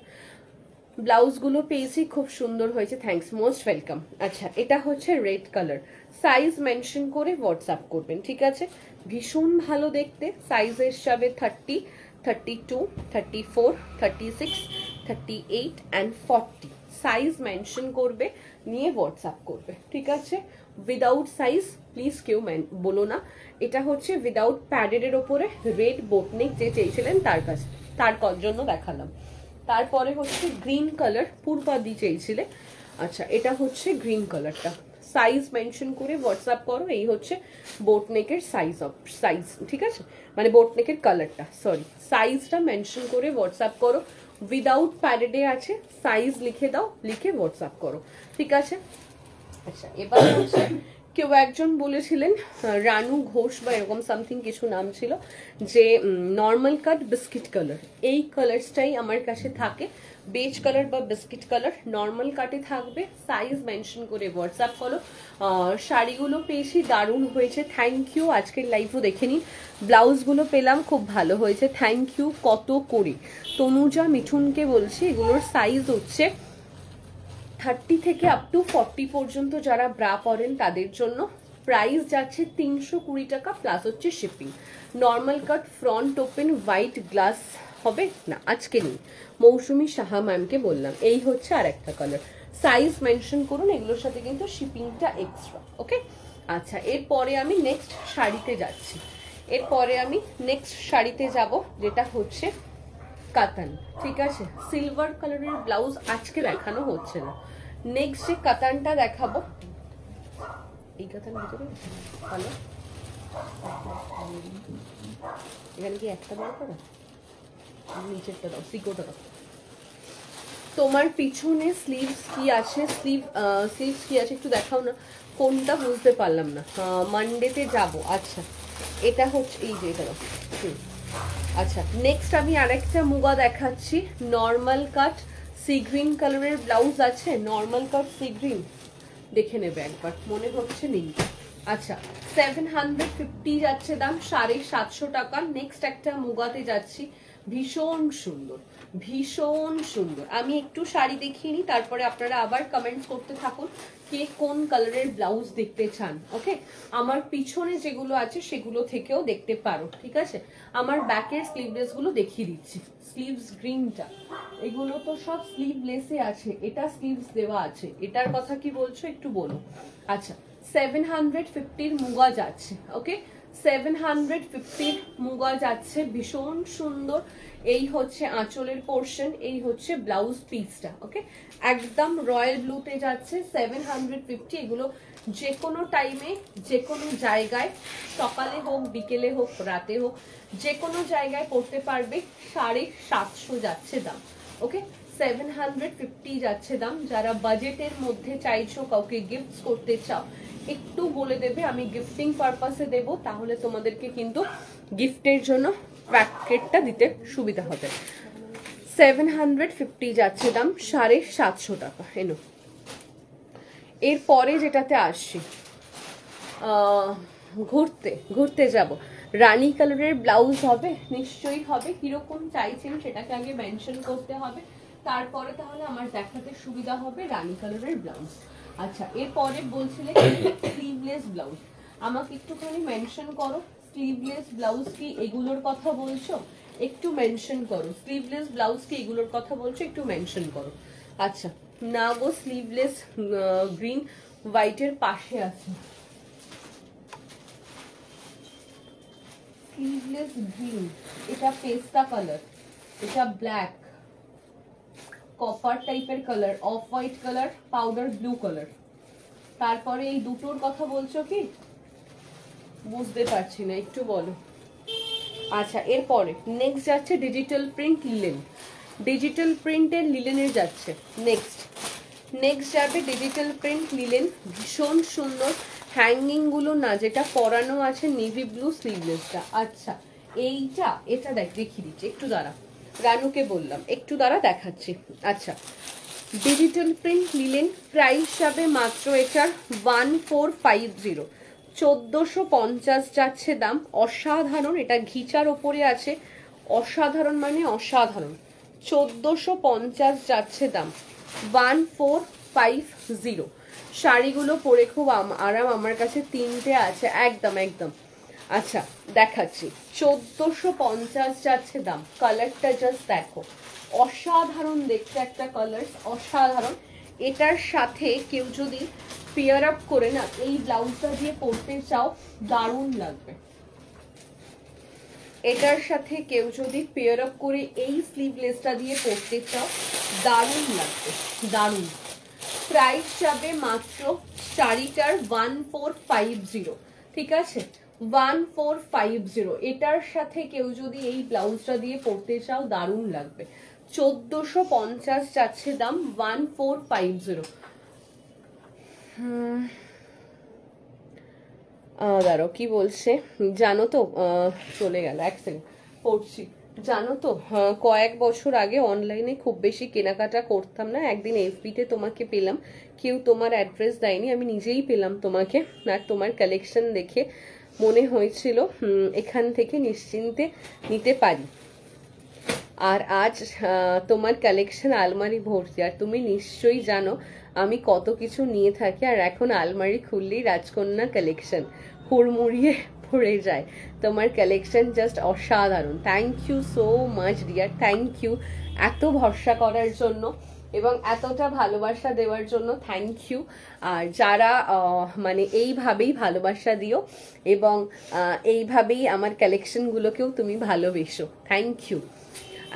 ব্লাউজগুলো পেয়েছি, খুব সুন্দর হয়েছে। থ্যাঙ্কস মোস্ট ওয়েলকাম আচ্ছা এটা হচ্ছে রেড কালার সাইজ মেনশন করে হোয়াটসঅ্যাপ করবেন, ঠিক আছে? ভীষণ ভালো দেখতে সাইজ হিসাবে thirty thirty two thirty four thirty six thirty eight and forty size mention করবে, নিয়ে হোয়াটসঅ্যাপ করবে, ঠিক আছে? উইদাউট সাইজ প্লিজ কেউ বলো না। এটা হচ্ছে উইদাউট প্যাডেডের ওপরে রেড বোটনিক যে চেয়েছিলেন তার কাছে, তার জন্য দেখালাম। তারপরে হচ্ছে গ্রিন কালার পূর্বাদি চেয়েছিলে। আচ্ছা এটা হচ্ছে গ্রিন কালারটা সাইজ মেনশন করে হোয়াটসঅ্যাপ করো এই হচ্ছে বোটনেকের সাইজ অফ সাইজ ঠিক আছে মানে বোটনেকের কালারটা সরি সাইজটা মেনশন করে হোয়াটসঅ্যাপ করো উইদাউট প্যারেডে আছে সাইজ লিখে দাও লিখে হোয়াটসঅ্যাপ করো ঠিক আছে আচ্ছা এবার হচ্ছে কেউ একজন বলেছিলেন রানু ঘোষ বা এরকম সামথিং কিছু নাম ছিল যে নর্মাল কাট বিস্কিট কালার এই কালারসটাই আমার কাছে থাকে। বেজ কালার বা বিস্কিট কালার নর্মাল কাটে থাকবে। সাইজ মেনশন করে হোয়াটসঅ্যাপ করো। শাড়িগুলো পেয়েছি, দারুণ হয়েছে। থ্যাংক ইউ আজকের লাইভও দেখে নিন। ব্লাউজগুলো পেলাম, খুব ভালো হয়েছে। থ্যাংক ইউ কত করে? তনুজা, মিঠুনকে বলছি, এগুলোর সাইজ হচ্ছে থার্টি থেকে আপ টু ফর্টি পর্যন্ত যারা ব্রা পরেন তাদের জন্য প্রাইস যাচ্ছে তিনশো কুড়ি টাকা প্লাস হচ্ছে shipping normal cut front open white glass হবে? না, আজকে নেই। মৌসুমি সাহা ম্যামকে বললাম, এই হচ্ছে আর একটা কালার সাইজ মেনশন করুন, এগুলোর সাথে কিন্তু শিপিংটা এক্সট্রা ওকে আচ্ছা এরপরে আমি নেক্সট শাড়িতে যাচ্ছি। এরপরে আমি নেক্সট শাড়িতে যাব, যেটা হচ্ছে কাতান ঠিক আছে? সিলভার কালারের ব্লাউজ আজকে দেখানো হচ্ছে না। নেক্সট যে কাতানটা দেখাবো। এই কাতান ভিতরে? ভালো। এখানে কি একটা বার করা নিচেরটা দাও সিকোটা দাও। তোমার পিছনে স্লিভস কি আছে? স্লিভ স্লিভস কি আছে একটু দেখাও না। কোনটা বুঝতে পারলাম না। মানডেতে যাব। আচ্ছা। এটা হচ্ছে, এই যে এটা আচ্ছা। নেক্সট আমি আরেকটা মুগা দেখাচ্ছি। নর্মাল কাট সি গ্রিন কালারের ব্লাউজ আছে নর্মাল কাট সি গ্রিন দেখে নেবে একবার, মনে হচ্ছে নেই। আচ্ছা সেভেন হান্ড্রেড ফিফটি যাচ্ছে দাম, সাড়ে সাতশো টাকা। নেক্সট একটা মুগাতে যাচ্ছি, ভীষণ সুন্দর। ভীষণ সুন্দর। আমি একটু শাড়ি দেখিয়ে নিই, তারপরে আপনারা আবার কমেন্টস করতে থাকুন কে কোন কালারের ব্লাউজ দেখতে চান ওকে আমার পিছনে যেগুলো আছে সেগুলো থেকেও দেখতে পারো, ঠিক আছে? আমার ব্যাকের স্লিভলেসগুলো দেখিয়ে দিচ্ছি স্লিভস গ্রিনটা এগুলো তো সব স্লিভলেসে আছে, এটা স্লিভস দেওয়া আছে। এটার কথা কি বলছো একটু বলো। আচ্ছা সেভেন হান্ড্রেড ফিফটির মুগা যাচ্ছে ওকে সেভেন হান্ড্রেড ফিফটির মুগা যাচ্ছে, ভীষণ সুন্দর। এই হচ্ছে আঁচলের পোর্শন এই হচ্ছে ব্লাউজ পিসটা ওকে একদম রয়্যাল ব্লুতে যাচ্ছে সেভেন হান্ড্রেড ফিফটি এগুলো যে কোনো টাইমে যে কোনো জায়গায়, সকালে হোক, বিকেলে হোক, রাতে হোক যে কোনো জায়গায় পড়তে পারবে, সাড়ে সাতশো যাচ্ছে দাম ওকে সেভেন হান্ড্রেড ফিফটি যাচ্ছে দাম, যারা বাজেটের মধ্যে চাইছো, কাউকে গিফট করতে চাও, একটু বলে দেবে, আমি গিফটিং পারপাসে দেব, তাহলে তোমাদেরকে কিন্তু গিফটের জন্য প্যাকেটটা দিতে সুবিধা হবে। সেভেন হান্ড্রেড ফিফটি যাচ্ছে দাম সাড়ে সাতশো টাকা। এনো এরপরে যেটাতে আসছি ঘুরতে ঘুরতে যাব। রানী কালারের ব্লাউজ হবে, নিশ্চয়ই হবে। কীরকম চাইছেন সেটাকে আগে মেনশন করতে হবে। তারপরে তাহলে আমার দেখাতে সুবিধা হবে রানী কালারের ব্লাউজ। আচ্ছা এরপরে বলছিলে স্লিভলেস ব্লাউজ আমাকে একটুখানি মেনশন করো। স্লিভলেস ব্লাউজ কি এগুলোর কথা বলছো? একটু মেনশন করো। স্লিভলেস ব্লাউজ কি এগুলোর কথা বলছো? একটু মেনশন করো। আচ্ছা না গো স্লিভলেস গ্রিন হোয়াইটের পাশে আছে। স্লিভলেস গ্রিন এটা পেস্তা কালার এটা ব্ল্যাক কপার টাইপের colour off white colour powder blue colour তারপরে এই দুটোর কথা বলছো কি? বুঝতে পারছি না, একটু বলো। আচ্ছা এরপরে নেক্সট যাচ্ছে ডিজিটাল প্রিন্ট লিলেন ডিজিটাল প্রিন্টের লিলেনের যাচ্ছে নেক্সট নেক্সট যাবে ডিজিটাল প্রিন্ট লিলেন ভীষণ সুন্দর। হ্যাঙ্গিংগুলো না, যেটা পরানো আছে নেভি ব্লু স্লিভলেসটা আচ্ছা এইটা, এটা দেখ, দেখিয়ে দিচ্ছি, একটু দাঁড়া। রানুকে বললাম, একটু দ্বারা দেখাচ্ছি। আচ্ছা ডিজিটাল প্রিন্ট নিলেন প্রাইস যাবে মাত্র এটার ওয়ান ফোর ফাইভ জিরো চোদ্দোশো পঞ্চাশ যাচ্ছে দাম। অসাধারণ, এটা ঘিচার ওপরে আছে। অসাধারণ মানে অসাধারণ। চোদ্দোশো পঞ্চাশ যাচ্ছে দাম। One four five zero. শাড়িগুলো পরে খুব আরাম আমার কাছে তিনটে আছে। একদম একদম। আচ্ছা দেখাচ্ছি। চোদ্দশো পঞ্চাশ যাচ্ছে দাম। কালারটা জাস্ট দেখো। অসাধারণ দেখতে একটা কালার অসাধারণ। এটার সাথে কেউ যদি পেয়ার আপ করে না, এই ব্লাউজটা দিয়ে পরতে চাও, দারুণ লাগবে। এটার সাথে কেউ যদি পেয়ার আপ করে এই স্লিভলেসটা দিয়ে পরতে চাও, দারুণ লাগবে, দারুণ। প্রাইস যাবে মাত্র শাড়িটার ওয়ান ফোর ফাইভ জিরো ঠিক আছে? ওয়ান ফোর ফাইভ জিরো এটার সাথে কেউ যদি এই ব্লাউজটা দিয়ে পরতে চাও, দারুণ লাগবে। চোদ্দশো পঞ্চাশ যাচ্ছে দাম ওয়ান ফোর ফাইভ জিরো। দাঁড়ো কি বলছে? জানো তো চলে গেল, এক সেকেন্ড পড়ছি। জানো তো কয়েক বছর আগে অনলাইনে খুব বেশি কেনাকাটা করতাম না, একদিন এফবিতে তোমাকে পেলাম। কেউ তোমার অ্যাড্রেস দেয়নি, আমি নিজেই পেলাম তোমাকে। আর তোমার কালেকশন দেখে মনে হয়েছিল এখান থেকে নিশ্চিন্তে নিতে পারি। আর আজ তোমার কালেকশন আলমারি ভর্তি। আর তুমি নিশ্চয়ই জানো, আমি কত কিছু নিয়ে থাকি, আর এখন আলমারি খুললেই রাজকন্যা কালেকশন হুড়মুড়িয়ে পড়ে যায়। তোমার কালেকশন জাস্ট অসাধারণ। Thank you so much dear thank you এত ভরসা করার জন্য এবং এতটা ভালোবাসা দেওয়ার জন্য থ্যাংক ইউ আর যারা মানে এইভাবেই ভালোবাসা দিও এবং এইভাবেই আমার কালেকশনগুলোকেও তুমি ভালোবেসো। থ্যাংক ইউ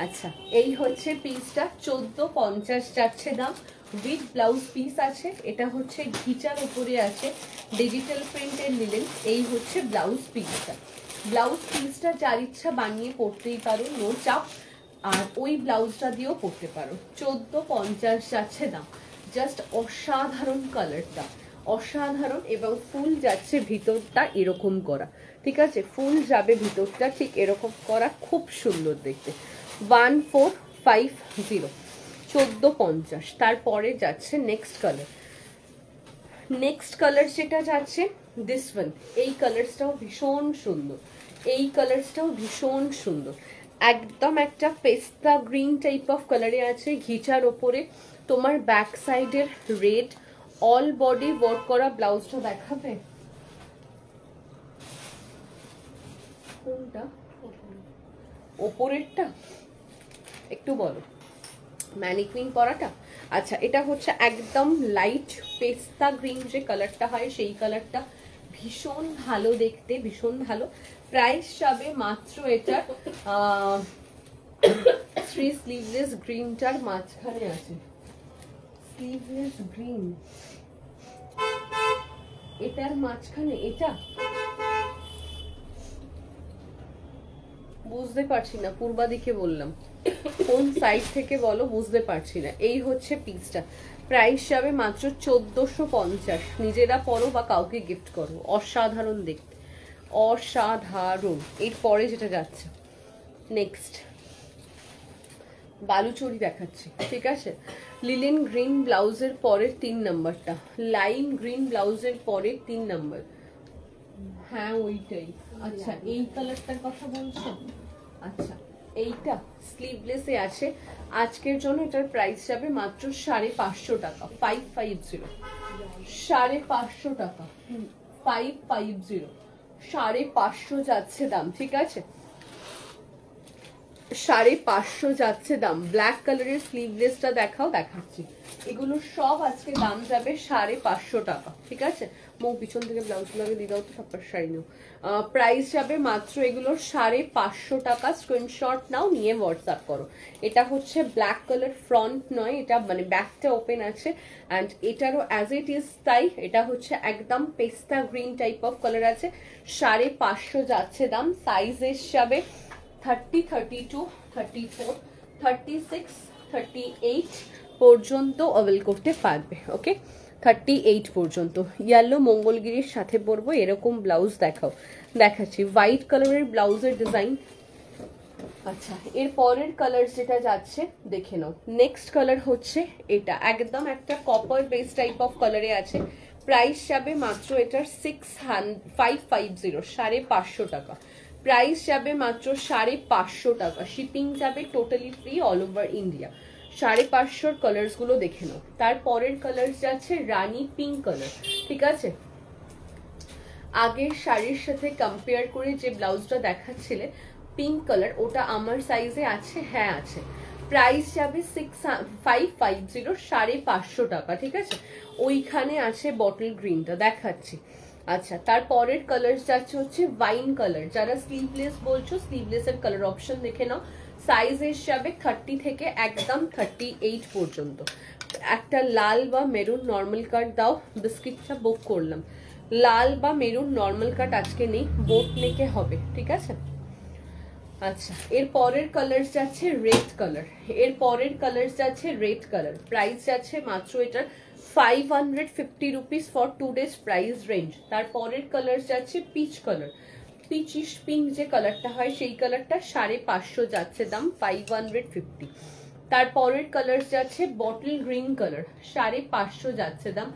আচ্ছা এই হচ্ছে পিসটা চোদ্দ পঞ্চাশ যাচ্ছে দাম। উইথ ব্লাউজ পিস আছে, এটা হচ্ছে ঘিচার উপরে আছে ডিজিটাল প্রিন্টের নিলেন এই হচ্ছে ব্লাউজ পিসটা ব্লাউজ পিসটা যার ইচ্ছা বানিয়ে পরতেই পারো নো চাপ আর ওই ব্লাউজটা দিয়েও পরতে পারো। চোদ্দ পঞ্চাশ যাচ্ছে দাম। জাস্ট অসাধারণ কালারটা অসাধারণ, এবং ফুল যাচ্ছে ভিতরটা এরকম করা। ঠিক আছে, ফুল যাবে ভিতরটা, ঠিক এরকম করা, খুব সুন্দর দেখতে। ওয়ান ফোর ফাইভ জিরো চোদ্দ পঞ্চাশ। তারপরে যাচ্ছে নেক্সট কালার নেক্সট কালার যেটা যাচ্ছে দিস ওয়ান এই কালারসটাও ভীষণ সুন্দর। এই কালারসটাও ভীষণ সুন্দর। একদম একটা পেস্তা গ্রিন টাইপ অফ কালারে আছে ঘিচার ওপরে। তোমার ব্যাক সাইডের রেড অল বডি ওয়ার্ক করা ব্লাউজটা দেখাবে? কোনটা? ওপরেরটা? একটু বলো। ম্যানিকুইন পরাটা? আচ্ছা এটা হচ্ছে একদম লাইট পেস্তা গ্রিন যে কালারটা হয়, সেই কালারটা ভীষণ ভালো দেখতে, ভীষণ ভালো। প্রাইস যাবে মাত্র এটার থ্রি স্লিভলেস গ্রিনটার মাঝখানে আছে। স্লিভলেস গ্রিন এটার মাঝখানে এটা? বুঝতে পারছি না পূর্বা দিকে বললাম। কোন সাইড থেকে বলো বুঝতে পারছি না। এই হচ্ছে পিসটা প্রাইস যাবে মাত্র চোদ্দশো পঞ্চাশ। নিজেরা পরো বা কাউকে গিফট করো। অসাধারণ দেখতে। অসাধারণ। এরপরে যেটা যাচ্ছে। নেক্সট বালুচরি দেখাচ্ছি, ঠিক আছে? লিলেন গ্রিন ব্লাউজের পরের তিন নাম্বারটা। লাইন গ্রিন ব্লাউজের পরের তিন নাম্বার। হ্যাঁ ওইটাই। আচ্ছা এই কালারটার কথা বলছো? আচ্ছা। এইটা স্লিভলেসে আছে। আজকের জন্য এটার প্রাইস যাবে মাত্র সাড়ে পাঁচশো টাকা ফাইভ ফাইভ জিরো সাড়ে পাঁচশো টাকা ফাইভ ফাইভ জিরো সাড়ে পাঁচশো যাচ্ছে দাম, ঠিক আছে? সাড়ে পাঁচশো যাচ্ছে দাম। ব্ল্যাক কালারের স্লিভলেসটা দেখাও, দেখাচ্ছি। এগুলো সব আজকে দাম যাবে সাড়ে পাঁচশো টাকা, ঠিক আছে? মৌ, পিছন থেকে ব্লাউজগুলো আগে দিয়ে দাও তো সবটা শাড়ি নাও। প্রাইস যাবে মাত্র এগুলোর সাড়ে পাঁচশো টাকা। স্ক্রিনশট নাও, নিয়ে হোয়াটসঅ্যাপ করো। এটা হচ্ছে ব্ল্যাক কালার ফ্রন্ট নয়, এটা মানে ব্যাকটা ওপেন আছে। অ্যান্ড এটারও অ্যাজ ইট ইজ তাই এটা হচ্ছে একদম পেস্তা গ্রিন টাইপ অফ কালার আছে। সাড়ে পাঁচশো যাচ্ছে দাম সাইজ যাবে thirty thirty two thirty four thirty six thirty eight পর্যন্ত অবেল করতে পারবে ওকে থার্টি এইট পর্যন্ত। ইয়েলো মঙ্গলগিরির সাথে পরবো, এরকম ব্লাউজ দেখাও, দেখাচ্ছি। হোয়াইট কালারের ব্লাউজের ডিজাইন আচ্ছা এর পরের কালার যেটা যাচ্ছে, দেখে নাও। নেক্সট কালার হচ্ছে এটা। একদম একটা কপার বেস টাইপ অফ কালারে আছে। প্রাইস যাবে মাত্র এটার সিক্স হান ফাইভ ফাইভ জিরো সাড়ে পাঁচশো টাকা। প্রাইস যাবে মাত্র সাড়ে পাঁচশো টাকা। শিপিং যাবে totally free all over India সাড়ে পাঁচশোর কালার্সগুলো দেখে নাও। তার পরের কালার যাচ্ছে রানী পিঙ্ক কালার ঠিক আছে? আগের শাড়ির সাথে কম্পেয়ার করে যে ব্লাউজটা দেখাচ্ছিলে পিঙ্ক কালার ওটা আমার সাইজে আছে? হ্যাঁ আছে। প্রাইস যাবে সিক্স ফাইভ ফাইভ জিরো সাড়ে পাঁচশো টাকা, ঠিক আছে? ওইখানে আছে বটল গ্রিনটা দেখাচ্ছি। আচ্ছা তারপরের কালার যাচ্ছে হচ্ছে ওয়াইন কালার যারা স্লিভলেস বলছো স্লিভলেস এর কালার অপশন দেখে নাও। সাইজ হিসাবে থার্টি থেকে একদম থার্টি এইট পর্যন্ত। একটা লাল বা মেরুন নর্মাল কাট দাও বিস্কিটটা বুক করলাম। লাল বা মেরুন নর্মাল কাট আজকে নেই বোট নেকে হবে, ঠিক আছে? আচ্ছা এর পরের কালার যাচ্ছে রেড কালারের পরের কালার যাচ্ছে রেড কালার প্রাইস যাচ্ছে মাত্র এটার five hundred fifty rupees for two days price range তার পরের কালার যাচ্ছে পিচ কালার পিচিশ পিঙ্ক যে কালারটা হয়, সেই কালারটা সাড়ে পাঁচশো যাচ্ছে দাম ফাইভ হান্ড্রেড ফিফটি তারপরের কালার যাচ্ছে বটল গ্রিন কালার সাড়ে পাঁচশো যাচ্ছে দাম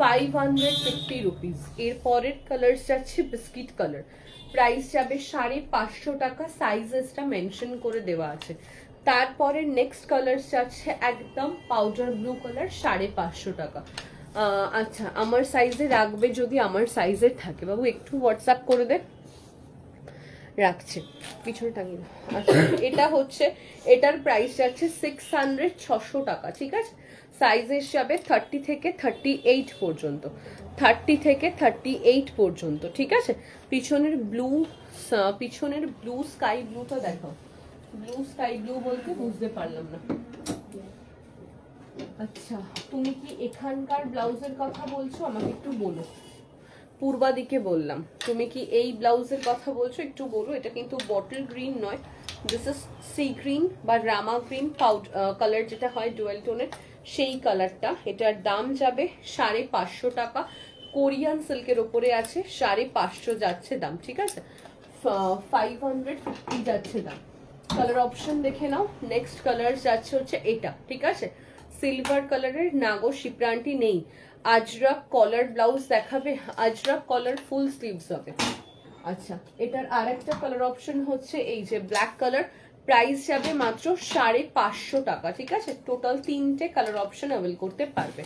ফাইভ হান্ড্রেড ফিফটি রুপিস এর পরের কালার যাচ্ছে বিস্কিট কালার প্রাইস যাবে সাড়ে পাঁচশো টাকা সাইজেসটা মেনশন করে দেওয়া আছে। তারপরে নেক্সট কালার যাচ্ছে একদম পাউডার ব্লু কালার সাড়ে পাঁচশো টাকা। আচ্ছা আমার সাইজে রাখবে যদি আমার সাইজের থাকে। বাবু, একটু হোয়াটসঅ্যাপ করে দে। রাখছে। পিছনে টাঙিয়ে আচ্ছা এটা হচ্ছে, এটার প্রাইস যাচ্ছে সিক্স হান্ড্রেড ছশো টাকা, ঠিক আছে? সাইজ হিসাবে থার্টি থেকে থার্টি এইট পর্যন্ত। থার্টি থেকে থার্টি এইট পর্যন্ত, ঠিক আছে? পিছনের ব্লু পিছনের ব্লু স্কাই ব্লুটা দেখো। ব্লু স্কাই ব্লু বলতে বুঝতে পারলাম না। আচ্ছা তুমি কি এখানকার ব্লাউজের কথা বলছো? আমাকে একটু বলো। পূর্বা দিকে বললাম। তুমি কি এই ব্লাউজের কথা বলছো? একটু বলো। এটা কিন্তু বটল গ্রিন নয়। দিস ইজ সি গ্রিন বা রামা গ্রিন পাউড কালার যেটা হয় ডুয়েল টোনের সেই কালারটা এটার দাম যাবে সাড়ে পাঁচশো টাকা। কোরিয়ান সিল্কের ওপরে আছে, সাড়ে পাঁচশো যাচ্ছে দাম, ঠিক আছে? ফাইভ হান্ড্রেড ফিফটি যাচ্ছে দাম। কালার অপশন দেখে নাও। নেক্সট কালার যাচ্ছে হচ্ছে এটা, ঠিক আছে? সিলভার কালারের নাগো শিপ্রান্টি নেই। আজরাক কলার ব্লাউজ দেখাবে, আজরাক কলার ফুল স্লিভস হবে। আচ্ছা এটার আরেকটা কালার অপশন হচ্ছে এই যে ব্ল্যাক কালার প্রাইস যাবে মাত্র সাড়ে পাঁচশো টাকা, ঠিক আছে? টোটাল তিনটে কালার অপশন অ্যাভেল করতে পারবে।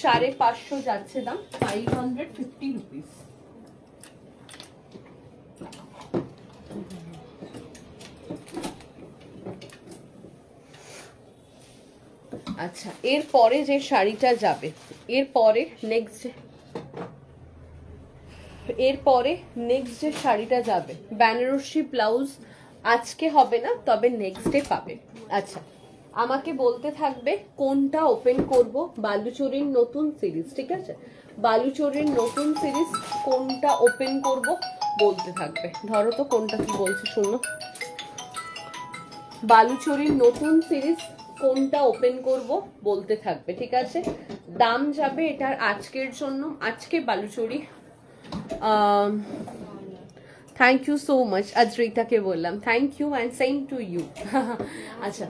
সাড়ে পাঁচশো যাচ্ছে দাম ফাইভ হান্ড্রেড ফিফটি রুপিস আচ্ছা এরপরে যে শাড়িটা যাবে এরপরে নেক্সট এরপরে নেক্সট যে শাড়িটা যাবে, বেনারসি ব্লাউজ আজকে হবে না, তবে নেক্সট ডে পাবে। আচ্ছা আমাকে বলতে থাকবে কোনটা ওপেন করব, বালুচরির নতুন সিরিজ ঠিক আছে? বালুচরির নতুন সিরিজ কোনটা ওপেন করব বলতে থাকবে। ধরো তো কোনটা কি বলছে, শুনো। বালুচরির নতুন সিরিজ কোনটা ওপেন করব বলতে থাকবে, ঠিক আছে? দাম যাবে এটার আজকের জন্য, আজকে Baluchari. Thank you so much আজরিতাকে বললাম। Thank you and same to you আচ্ছা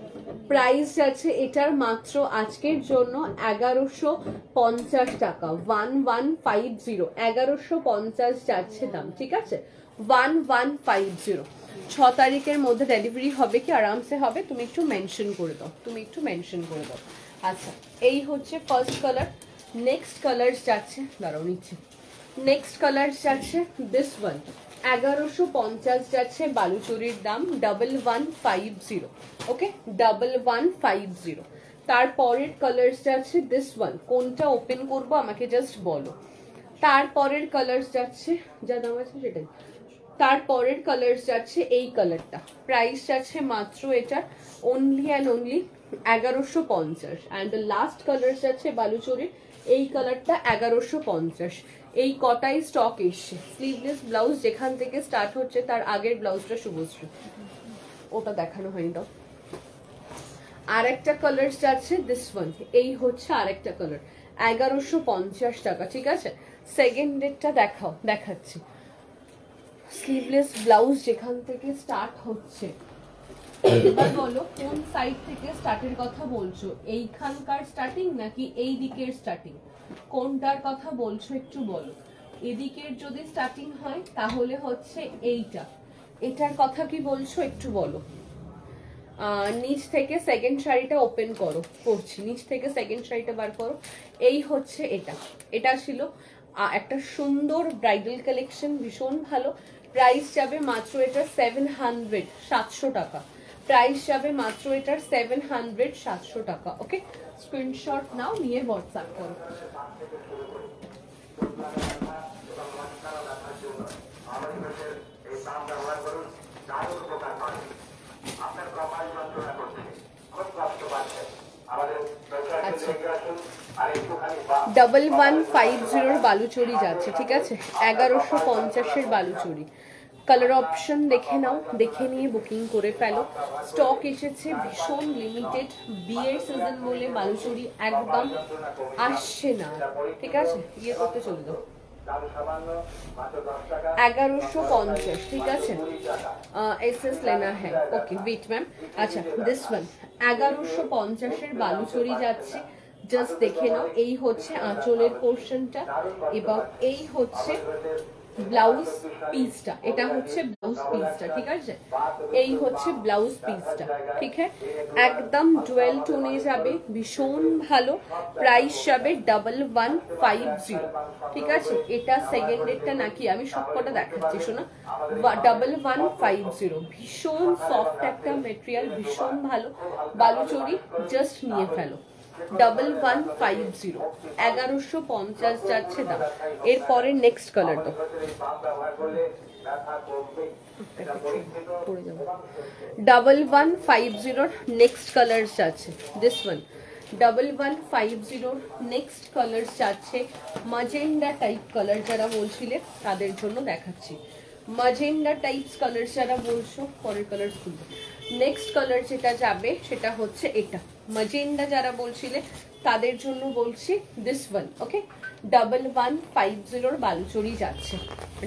প্রাইস যাচ্ছে এটার মাত্র আজকের জন্য এগারোশো পঞ্চাশ টাকা। ওয়ান ওয়ান ফাইভ জিরো এগারোশো পঞ্চাশ যাচ্ছে দাম, ঠিক আছে? ওয়ান ওয়ান ফাইভ জিরো ছ তারিখের মধ্যে ডেলিভারি হবে কি? আরামসে হবে। তুমি একটু মেনশন করে দাও। তুমি একটু মেনশন করে দাও। আচ্ছা এই হচ্ছে ফার্স্ট কালার নেক্সট কালার যাচ্ছে। দাঁড়াও, নিচ্ছে। নেক্সট কালার যাচ্ছে। দিস ওয়ান এগারোশো পঞ্চাশ যাচ্ছে বালুচুরির দাম। Double one five zero okay double one five zero তারপরের কালার যাচ্ছে দিস ওয়ান কোনটা ওপেন করব? আমাকে জাস্ট বলো। তারপরের কালার যাচ্ছে। যা দাম আছে সেটাই। তারপরের কালার যাচ্ছে এই কালারটা প্রাইস যাচ্ছে মাত্র এটা অনলি অ্যান্ড অনলি এগারোশো পঞ্চাশ। অ্যান্ড দ্য লাস্ট কালার যাচ্ছে বালুচরির, এই কালারটা এগারোশো পঞ্চাশ। এই কটাই স্টক এসছে। স্লিভলেস ব্লাউজ যেখান থেকে স্টার্ট হচ্ছে, তার আগের ব্লাউজটা শুভশ্রী। ওটা দেখানো হয়নি দাও আর একটা কালার যাচ্ছে দিস ওয়ান এই হচ্ছে আরেকটা কালার এগারোশো পঞ্চাশ টাকা, ঠিক আছে? সেকেন্ড ডেটটা দেখাও, দেখাচ্ছি। স্লিভলেস ব্লাউজ যেখান থেকে স্টার্ট হচ্ছে। এবার বলো, কোন সাইড থেকে স্টার্টের কথা বলছো? এইখানকার স্টার্টিং নাকি এই দিকের স্টার্টিং কোনটার কথা বলছো একটু বলো। এদিকের যদি স্টার্টিং হয়, তাহলে হচ্ছে এইটা। এটার কথা কি বলছো একটু বলো। নিচ থেকে সেকেন্ড শাড়িটা ওপেন করো করছি নিচ থেকে সেকেন্ড শাড়িটা বার করো। এই হচ্ছে এটা। এটা ছিল একটা সুন্দর ব্রাইডাল কালেকশন ভীষণ ভালো। প্রাইস যাবে মাত্র এটা সেভেন হান্ড্রেড সাতশো টাকা। প্রাইস যাবে মাত্র এটার সেভেন হান্ড্রেড সাতশো টাকা। ওকে স্ক্রিনশট নাও, নিয়ে হোয়াটসঅ্যাপ করো। আচ্ছা। ডাবল ওয়ান ফাইভ জিরোর বালুচরি যাচ্ছে, ঠিক আছে? এগারোশো পঞ্চাশের বালুচরি। কালার অপশন দেখে নাও, দেখে নিয়ে বুকিং করে ফেলো। স্টক এসেছে ভীষণ লিমিটেড বিয়ের সিজন বলে বালুচরি একদম আসছে না, ঠিক আছে? ইয়ে করতে চলে যাও। এগারোশো পঞ্চাশ, ঠিক আছে? এস এস লেনা হ্যাঁ ওকে ওয়েট ম্যাম আচ্ছা দিস ওয়ান এগারোশো পঞ্চাশের বালুচরি যাচ্ছে। জাস্ট দেখে নাও, এই হচ্ছে আঁচলের পোর্শনটা এবং এই হচ্ছে ব্লাউজ পিসটা এটা হচ্ছে ব্লাউজ পিসটা ঠিক আছে? এই হচ্ছে ব্লাউজ পিসটা ঠিক আছে? একদম ডুয়েল টোনে যাবে, ভীষণ ভালো। প্রাইস যাবে ডাবল ওয়ান ফাইভ জিরো ঠিক আছে? এটা সেকেন্ড ডেটটা নাকি? আমি সবকটা দেখাচ্ছি, শোনা। ডাবল ওয়ান ফাইভ জিরো ভীষণ সফট একটা মেটেরিয়াল ভীষণ ভালো। বালুচরি জাস্ট নিয়ে ফেলো। ডাবল ওয়ান ফাইভ জিরো এগারোশো পঞ্চাশ যাচ্ছে দাম। এরপরে নেক্সট কালার তো ডাবল ওয়ান ফাইভ জিরোর নেক্সট কালার যাচ্ছে। This one double one five জিরোর নেক্সট কালার যাচ্ছে। মাজেন্ডা টাইপ কালার যারা বলছিলে, তাদের জন্য দেখাচ্ছি। মাজেন্ডা টাইপস কালার যারা বলছো, পরের কালার খুলবে। নেক্সট কালার যেটা যাবে, সেটা হচ্ছে এটা। মাজেন্ডা যারা বলছিলে, তাদের জন্য বলছি this one okay double one five জিরোর বালুচুরি যাচ্ছে।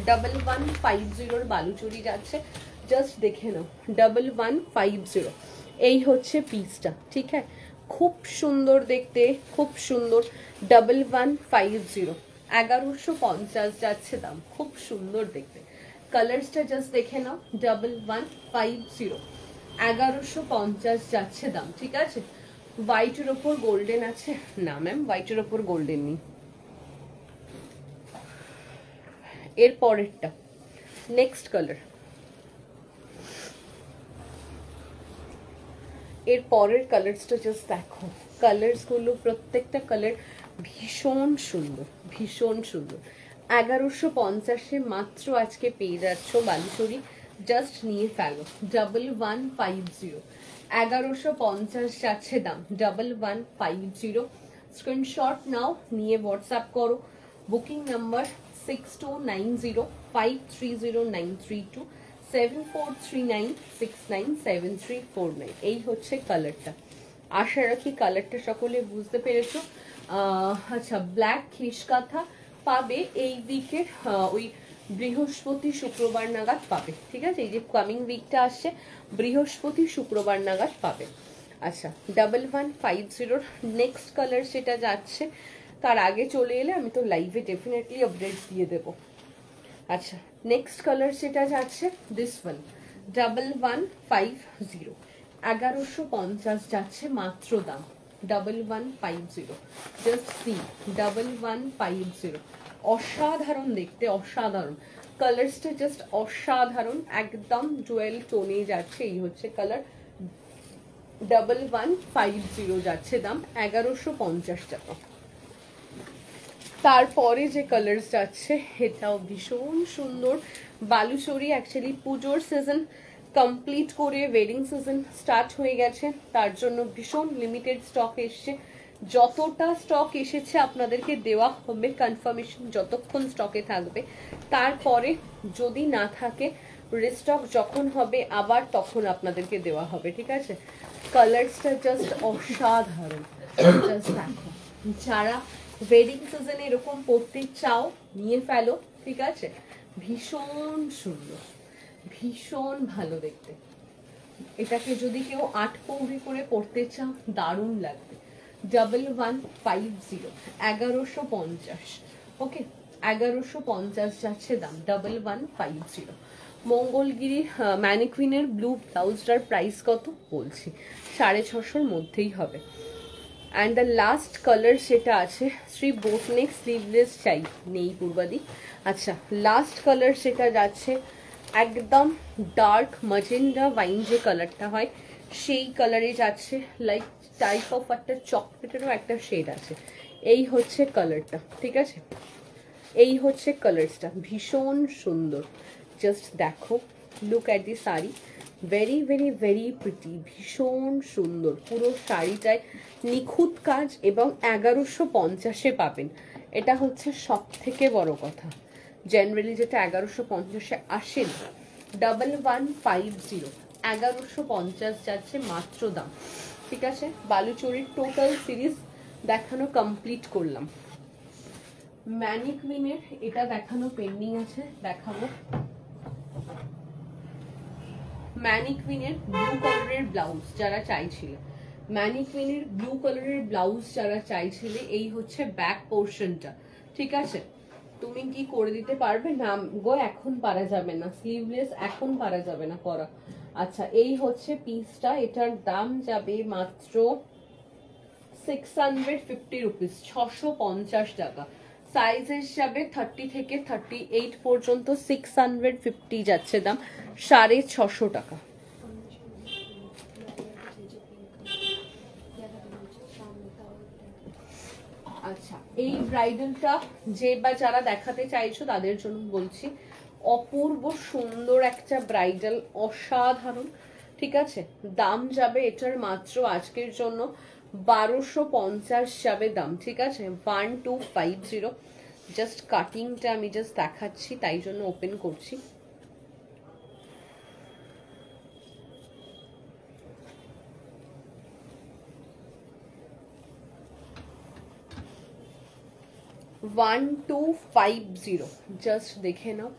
ডাবল ওয়ান ফাইভ জিরোর বালুচুরি যাচ্ছে। জাস্ট দেখে নাও ডাবল ওয়ান ফাইভ জিরো এই হচ্ছে পিসটা ঠিক আছে? খুব সুন্দর দেখতে, খুব সুন্দর। ডাবল ওয়ান ফাইভ জিরো এগারোশো পঞ্চাশ যাচ্ছে দাম, খুব সুন্দর দেখতে। কালার্সটা জাস্ট দেখে নাও ডাবল ওয়ান ফাইভ জিরো এগারোশো পঞ্চাশ যাচ্ছে দাম, ঠিক আছে? হোয়াইটের ওপর গোল্ডেন আছে? না ম্যাম হোয়াইটের ওপর গোল্ডেন নেই। এর পরেরটা নেক্সট কালারের পরের কালার্সটা জাস্ট দেখো। কালার্সগুলো প্রত্যেকটা কালার ভীষণ সুন্দর ভীষণ সুন্দর। এগারোশো পঞ্চাশে মাত্র আজকে পেয়ে যাচ্ছ বালুচরি। জাস্ট নিয়ে ফেলো। ডাবল ওয়ান ফাইভ জিরো এগারোশো পঞ্চাশ যাচ্ছে দাম। Double one five zero screenshot নাও, নিয়ে হোয়াটসঅ্যাপ করো। Booking number six two nine zero five three zero nine three two seven four three nine six nine seven three four nine এই হচ্ছে কালারটা আশা রাখি কালারটা সকলে বুঝতে পেরেছ। আচ্ছা ব্ল্যাক খিস কাঁথা পাবে এই উইকের ওই বৃহস্পতি শুক্রবার নাগাদ পাবে। ঠিক আছে? এই যে কামিং উইকটা আসছে, বৃহস্পতি শুক্রবার নাগাদ পাবে। আচ্ছা ডাবল ওয়ান ফাইভ জিরোর নেক্সট কালার সেটা যাচ্ছে, তার আগে চলে এলে আমি তো লাইভে ডেফিনেটলি আপডেট দিয়ে দেবো। আচ্ছা নেক্সট কালার সেটা যাচ্ছে this one double one five zero এগারোশো পঞ্চাশ যাচ্ছে মাত্র দাম double one five zero just see double one five zero অসাধারণ দেখতে, অসাধারণ। কালার্সটা জাস্ট অসাধারণ। একদম জুয়েল টোনে যাচ্ছে, এই হচ্ছে colour double one five zero যাচ্ছে দাম, এগারোশো পঞ্চাশ টাকা। তারপরে যে কালার্স যাচ্ছে, এটাও ভীষণ সুন্দর। বালুচরি অ্যাকচুয়ালি পুজোর সিজন কমপ্লিট করে ওয়েডিং সিজন স্টার্ট হয়ে গেছে। তার জন্য ভীষণ লিমিটেড স্টক এসছে। যতটা স্টক এসেছে আপনাদেরকে দেওয়া হবে কনফার্মেশন যতক্ষণ স্টকে থাকবে। তারপরে যদি না থাকে রিস্টক যখন হবে, আবার তখন আপনাদেরকে দেওয়া হবে, ঠিক আছে? কালার্সটা জাস্ট অসাধারণ। যারা ওয়েডিং সিজনে এরকম পড়তে চাও, নিয়ে ফেলো, ঠিক আছে? ভীষণ সুন্দর, ভীষণ ভালো দেখতে। এটাকে যদি কেউ আট পৌরি করে পড়তে চাও, দারুণ লাগবে। ডাবল ওয়ান ফাইভ জিরো এগারোশো পঞ্চাশ ওকে এগারোশো পঞ্চাশ যাচ্ছে দাম double one five zero Mangalagiri ম্যানিকুইনের blue ব্লাউজটার প্রাইস কত বলছি? সাড়ে ছশোর মধ্যেই হবে। অ্যান্ড দ্য লাস্ট কালার সেটা আছে, শ্রী বোটনেক স্লিভলেস চাই, নেই পূর্বাদি। আচ্ছা লাস্ট কালার সেটা যাচ্ছে, একদম ডার্ক মাজেন্ডা ওয়াইন যে কালারটা হয়, সেই কালারে যাচ্ছে লাইক টাইপ অফ একটা চকলেটেরও একটা শেড আছে। এই হচ্ছে কালারটা ঠিক আছে? এই হচ্ছে কালার্সটা ভীষণ সুন্দর। জাস্ট দেখো look at the sari. Very very very pretty ভীষণ সুন্দর। পুরো শাড়িটায় নিখুঁত কাজ এবং এগারোশো পঞ্চাশে পাবেন। এটা হচ্ছে সব থেকে বড় কথা। জেনারেলি যেটা এগারোশো পঞ্চাশে আসেন ডাবল ওয়ান ফাইভ জিরো এগারোশো পঞ্চাশ যাচ্ছে মাত্র দাম। ঠিক আছে? বালুচরির টোটাল সিরিজ দেখানো কমপ্লিট করলাম। ম্যানিকুইনের এটা দেখানো পেন্ডিং আছে, দেখাবো। ম্যানিকুইনের ব্লু কালারের ব্লাউজ যারা চাইছিলে। ম্যানিকুইনের ব্লু কালারের ব্লাউজ যারা চাইছিলে, এই হচ্ছে ব্যাক পোর্শনটা ঠিক আছে? তুমি কি করে দিতে পারবে? না গো, এখন পারা যাবে না। স্লিভলেস এখন পারা যাবে না, পরা। আচ্ছা এই হচ্ছে পিসটা এটার দাম যাবে মাত্র সিক্স হান্ড্রেড ফিফটি রুপিস ছশো পঞ্চাশ টাকা। সাইজ হিসাবে থার্টি থেকে থার্টি এইট পর্যন্ত সিক্স হান্ড্রেড ফিফটি যাচ্ছে দাম, সাড়ে ছশো টাকা। আচ্ছা এই ব্রাইডালটা যে বা যারা দেখাতে চাইছো তাদের জন্য বলছি অপূর্ব সুন্দর একটা ব্রাইডাল অসাধারণ, ঠিক আছে? দাম যাবে এটার মাত্র আজকের জন্য বারোশো পঞ্চাশ যাবে দাম, ঠিক আছে? One two five zero just কাটিংটা আমি জাস্ট দেখাচ্ছি, তাই জন্য ওপেন করছি। One two five zero just দেখে নাও।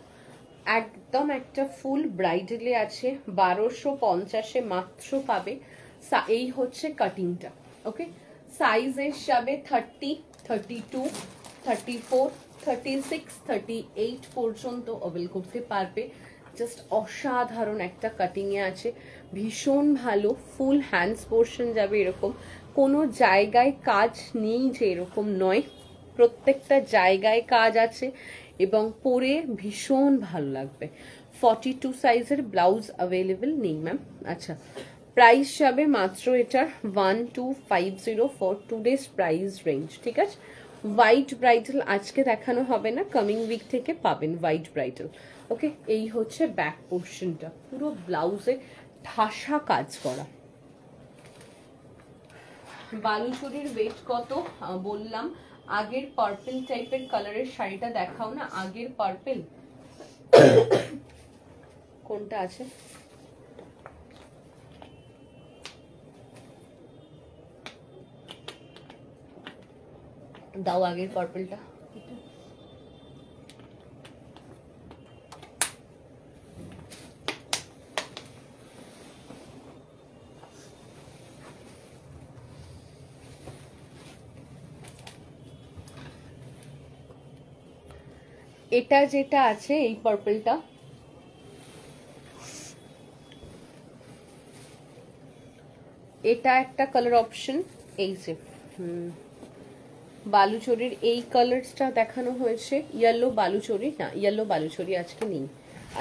একদম একটা ফুল ব্রাইডালে আছে, বারোশো পঞ্চাশে মাত্র পাবে। এই হচ্ছে কাটিংটা ওকে সাইজ হিসাবে thirty thirty two thirty four thirty six thirty eight পর্যন্ত অবেল করতে পারবে। জাস্ট অসাধারণ একটা কাটিংয়ে আছে। ভীষণ ভালো ফুল হ্যান্ডস পোর্শন যাবে এরকম। কোনো জায়গায় কাজ নেই যে এরকম নয়। প্রত্যেকটা জায়গায় কাজ আছে। এবং পরে ভীষণ ভালো লাগবে। ফর্টি টু সাইজের ব্লাউজ অ্যাভেলেবেল নেই ম্যাম আচ্ছা প্রাইস যাবে মাত্র এটার one two five zero for two days price range ঠিক আছে? হোয়াইট ব্রাইডাল আজকে দেখানো হবে না কামিং উইক থেকে পাবেন হোয়াইট ব্রাইডাল ওকে এই হচ্ছে ব্যাক পোর্শনটা পুরো ব্লাউজে ঠাসা কাজ করা। বালুচুরির ওয়েট কত? বললাম আগের পার্পল টাইপের কালারের শাড়িটা দেখাও না আগের পার্পল কোনটা আছে? দাও আগের পার্পলটা এটা যেটা আছে, এই পার্পলটা এটা একটা কালার অপশন এই যে বালুচরির এই কালারসটা দেখানো হয়েছে। ইয়েলো বালুচরি, না ইয়েলো বালুচরি আজকে নেই।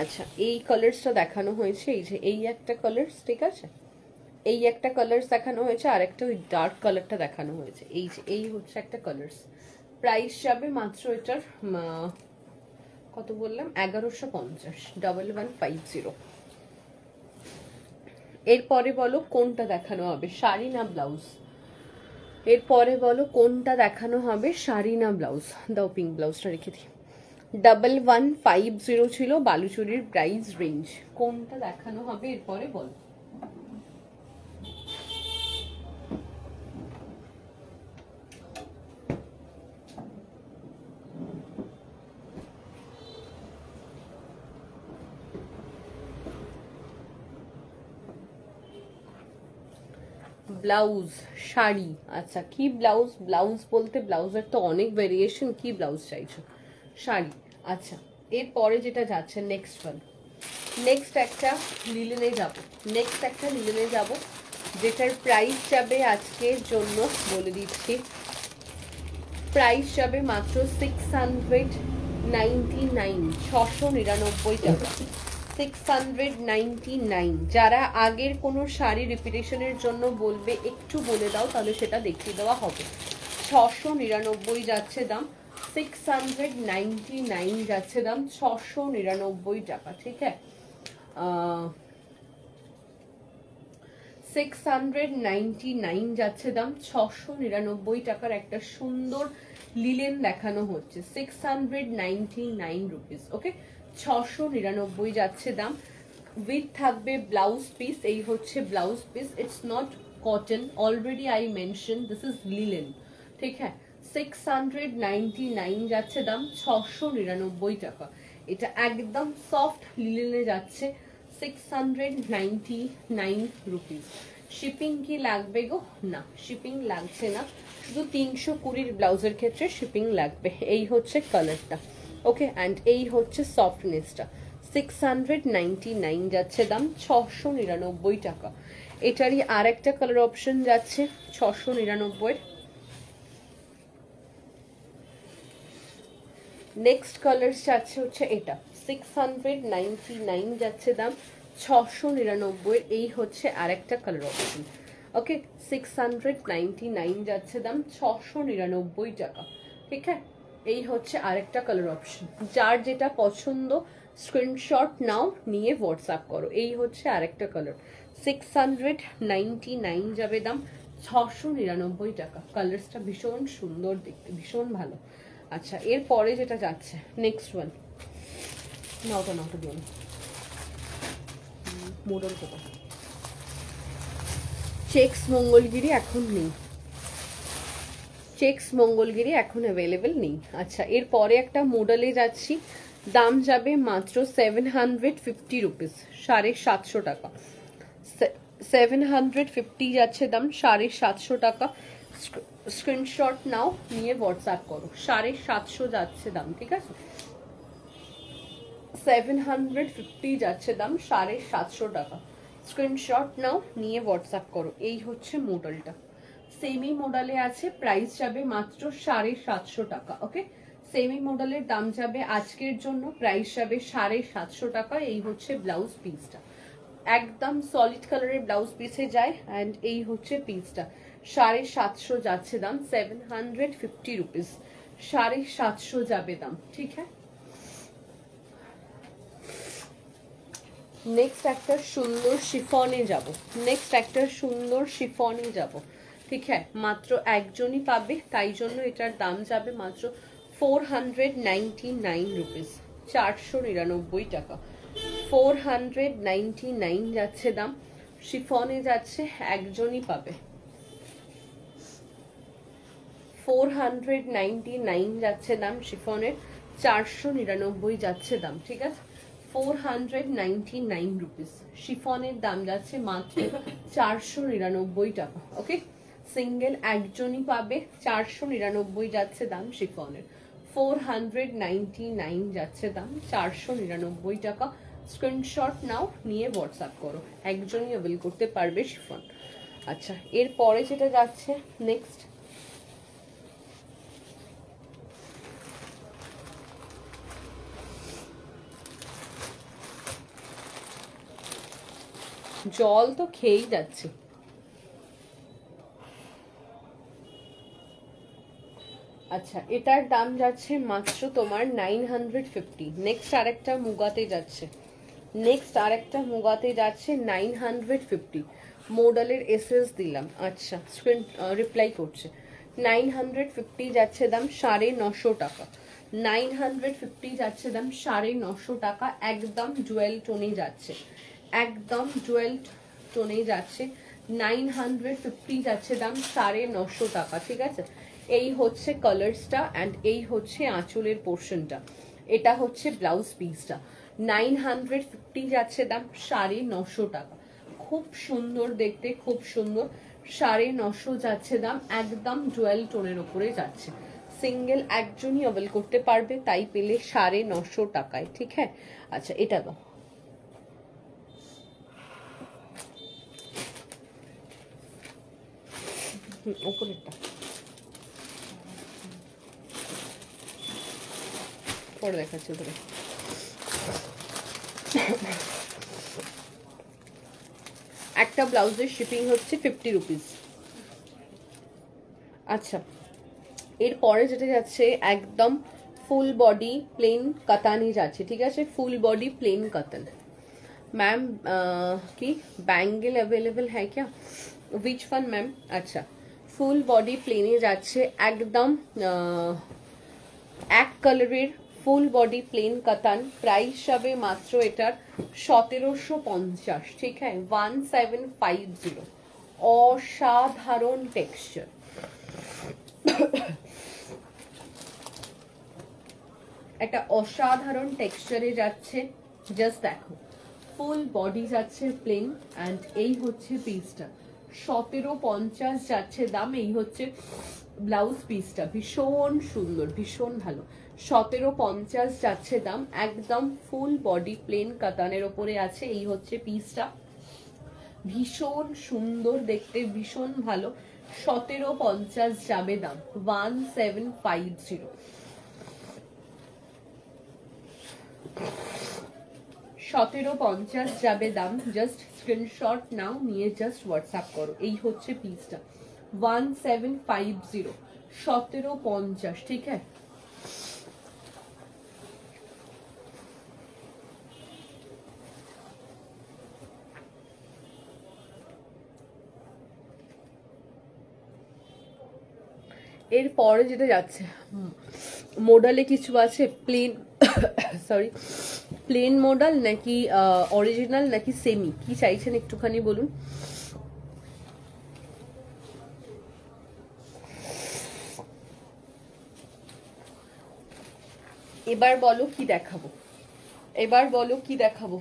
আচ্ছা এই কালারসটা দেখানো হয়েছে, এই যে, এই একটা কালার্স ঠিক আছে? এই একটা কালার্স দেখানো হয়েছে, আর একটা ওই ডার্ক কালারটা দেখানো হয়েছে। এই যে, এই হচ্ছে একটা কালার্স প্রাইস যাবে মাত্র এটার কত বললাম? এগারোশো পঞ্চাশ ডাবল ওয়ান ফাইভ জিরো এরপরে বলো কোনটা দেখানো হবে? শাড়ি না ব্লাউজ? এরপরে বলো কোনটা দেখানো হবে? শাড়ি না ব্লাউজ? দাও পিঙ্ক ব্লাউজটা রেখে দিই। ডাবল ওয়ান ফাইভ জিরো ছিল বালুচুরির প্রাইস রেঞ্জ কোনটা দেখানো হবে? এরপরে বলো। ব্লাউজ শাড়ি। আচ্ছা কি ব্লাউজ? ব্লাউজ বলতে ব্লাউজের তো অনেক ভেরিয়েশন কি ব্লাউজ চাইছো? শাড়ি। আচ্ছা এরপরে যেটা যাচ্ছে নেক্সট ওয়ান নেক্সট একটা লিলেনে যাব। নেক্সট একটা লিলেনে যাব, যেটার প্রাইস যাবে আজকের জন্য, বলে দিচ্ছি। প্রাইস যাবে মাত্র সিক্স হান্ড্রেড নাইনটি নাইন ছশো নিরানব্বই টাকা। সিক্স হান্ড্রেড নাইনটি নাইন যারা আগের কোনো শাড়ি রিপিটেশনের জন্য বলবে, একটু বলে দাও, তাহলে সেটা দেখিয়ে দেওয়া হবে। ছশো নিরানব্বই যাচ্ছে দাম সিক্স হান্ড্রেড নাইনটি নাইন যাচ্ছে দাম, ছশো নিরানব্বই টাকা, ঠিক আছে? সিক্স হান্ড্রেড নাইনটি নাইন যাচ্ছে দাম, ছশো নিরানব্বই টাকার একটা সুন্দর লিলেন দেখানো হচ্ছে six hundred ninety nine rupees okay ছশো নিরানব্বই যাচ্ছে দাম। উইথ থাকবে ব্লাউজ পিস এই হচ্ছে blouse piece it's not cotton already I mention this is linen ঠিক হ্যাঁ? সিক্স হান্ড্রেড নাইনটি নাইন যাচ্ছে দাম, ছশো নিরানব্বই টাকা। এটা একদম সফট লিলেনে যাচ্ছে six hundred ninety nine rupees shipping কি লাগবে গো? না শিপিং লাগছে না। শুধু তিনশো কুড়ির ব্লাউজের ক্ষেত্রে শিপিং লাগবে। এই হচ্ছে কালারটা ওকে অ্যান্ড এই হচ্ছে সফটনেসটা সিক্স হান্ড্রেড নাইনটি নাইন যাচ্ছে দাম ছশো নিরানব্বই টাকা। এটারই আর একটা কালার অপশন যাচ্ছে ছশো নিরানব্বই নেক্সট কালার যাচ্ছে হচ্ছে এটা। সিক্স হান্ড্রেড নাইনটি নাইন যাচ্ছে দাম ছশো নিরানব্বই এই হচ্ছে আরেকটা colour option okay six hundred ninety nine যাচ্ছে দাম ছশো নিরানব্বই টাকা। ঠিক আছে? এই হচ্ছে আরেকটা কালার অপশন যার যেটা পছন্দ স্ক্রিনশট নাও, নিয়ে হোয়াটসঅ্যাপ করো। এই হচ্ছে আরেকটা colour six hundred ninety nine যাবে দাম ছশো নিরানব্বই টাকা। কালার্সটা ভীষণ সুন্দর দেখতে, ভীষণ ভালো। আচ্ছা এরপরে যেটা যাচ্ছে নেক্সট ওয়ান নটা নটা দিন মোডল কোথা চেক্স মঙ্গলগিরি এখন নেই। চেক্স মঙ্গলগিরি এখন অ্যাভেলেবেল নেই। আচ্ছা এরপরে একটা মোডালে যাচ্ছি। দাম যাবে মাত্র সেভেন হান্ড্রেড ফিফটি রুপিস সাড়ে সাতশো টাকা। সেভেন হান্ড্রেড ফিফটি যাচ্ছে দাম সাড়ে সাতশো টাকা। স্ক্রিনশট নাও, নিয়ে হোয়াটসঅ্যাপ করো। সাড়ে সাতশো যাচ্ছে দাম, ঠিক আছে? সেভেন হান্ড্রেড ফিফটি যাচ্ছে দাম সাড়ে সাতশো টাকা। স্ক্রিনশট নাও, নিয়ে হোয়াটসঅ্যাপ করো। এই হচ্ছে মডেলটা সেমি মডেলে আছে প্রাইস যাবে মাত্র সাড়ে সাতশো টাকা ওকে সেমি মডেলের দাম যাবে আজকের জন্য প্রাইস যাবে সাড়ে সাতশো টাকা, এই হচ্ছে ব্লাউজ পিসটা একদম সলিড কালারের ব্লাউজ পিসে যায় অ্যান্ড এই হচ্ছে পিসটা সাড়ে সাতশো যাচ্ছে দাম সেভেন হান্ড্রেড ফিফটি রুপিস সাড়ে সাতশো যাবে দাম, ঠিক হ্যাঁ নেক্সট একটা সুন্দর শিফনে যাব। নেক্সট একটা সুন্দর শিফনে যাব। ঠিক হ্যাঁ মাত্র একজনই পাবে, তাই জন্য এটার দাম যাবে মাত্র four hundred ninety nine rupees চারশো নিরানব্বই টাকা। ফোর হান্ড্রেড নাইনটি নাইন যাচ্ছে দাম, শিফনে যাচ্ছে, একজনই পাবে। ফোর হান্ড্রেড নাইনটি নাইন যাচ্ছে দাম, শিফনের, চারশো নিরানব্বই যাচ্ছে দাম, ঠিক আছে? Four hundred ninety nine rupees শিফনের দাম যাচ্ছে মাত্র চারশো নিরানব্বই টাকা ওকে সিঙ্গেল একজনই পাবে চারশো নিরানব্বই যাচ্ছে দাম শিফনের। ফোর হান্ড্রেড নাইন যাচ্ছে দাম চারশো নিরানব্বই টাকা। স্ক্রিনশট নাও, নিয়ে হোয়াটসঅ্যাপ করো। একজনই অ্যাভেল করতে পারবে শিফন। আচ্ছা এরপরে যেটা যাচ্ছে নেক্সট জল তো খেয়েই যাচ্ছে। আচ্ছা এটার দাম যাচ্ছে মাত্র তোমার নাইন হান্ড্রেড ফিফটি নেক্সট আরেকটা মুগাতে যাচ্ছে। নেক্সট আরেকটা মুগাতে যাচ্ছে নাইন হান্ড্রেড ফিফটি মোডালের এসএস দিলাম। আচ্ছা স্ক্রিন রিপ্লাই করছে। নাইন হান্ড্রেড ফিফটি যাচ্ছে দাম সাড়ে নশো টাকা। নাইন হান্ড্রেড ফিফটি যাচ্ছে দাম সাড়ে নশো টাকা। একদম জুয়েল টোনে যাচ্ছে। একদম জুয়েল টোনে যাচ্ছে। নাইন হান্ড্রেড ফিফটি যাচ্ছে দাম সাড়ে নশো টাকা, ঠিক আছে? এই হচ্ছে কালার্সটা অ্যান্ড এই হচ্ছে আঁচলের পোর্শনটা এটা হচ্ছে ব্লাউজ পিসটা নাইন হান্ড্রেড ফিফটি যাচ্ছে দাম, সাড়ে নশো টাকা। খুব সুন্দর দেখতে, খুব সুন্দর। সাড়ে নশো যাচ্ছে দাম, একদম জুয়েল টোনের ওপরে যাচ্ছে। সিঙ্গেল একজনই অবেল করতে পারবে, তাই পেলে সাড়ে নশো টাকায়, ঠিক হ্যাঁ? আচ্ছা এটা দাও। ওপরেরটা। পরে দেখাচ্ছি তোরে একটা ব্লাউজের শিপিং হচ্ছে ফিফটি রুপিস আচ্ছা এরপরে যেটা যাচ্ছে, একদম ফুল বডি প্লেন কাতানই যাচ্ছে, ঠিক আছে? Full body plain katan. Ma'am কি? ব্যাঙ্গেল অ্যাভেলেবেল হ্যাঁ ক্যা? উইচ ফান ম্যাম আচ্ছা ফুল বডি প্লেনে যাচ্ছে, একদম এক কালারের full body plain katan, price হবে মাত্র এটার সতেরোশো পঞ্চাশ। ঠিক হ্যাঁ ওয়ান সেভেন ফাইভ জিরো। অসাধারণ টেক্সচার। একটা অসাধারণ টেক্সচারে যাচ্ছে। জাস্ট দেখো। ফুল বডি যাচ্ছে প্লেন অ্যান্ড এই হচ্ছে পিসটা। সতেরো পঞ্চাশ যাচ্ছে দাম, এই হচ্ছে ব্লাউজ পিসটা। ভীষণ সুন্দর, ভীষণ ভালো। সতেরো পঞ্চাশ যাচ্ছে দাম, একদম ফুল বডি প্লেন কাতানের ওপরে আছে, এই হচ্ছে পিসটা ভীষণ সুন্দর দেখতে, ভীষণ ভালো, সতেরো পঞ্চাশ যাবে দাম ওয়ান সেভেন ফাইভ জিরো সতেরো পঞ্চাশ যাবে দাম জাস্ট স্ক্রিনশট নাও, নিয়ে জাস্ট হোয়াটসঅ্যাপ করো, এই হচ্ছে পিসটা ওয়ান সেভেন ফাইভ জিরো সতেরো পঞ্চাশ, ঠিক আছে? এর পরে যেটা যাচ্ছে মোডালে কিছু আছে প্লেন সরি প্লেন মোডাল নাকি অরিজিনাল নাকি সেমি কি চাইছেন একটুখানি বলুন? এবার বলো কি দেখাবো? এবার বলো কি দেখাবো?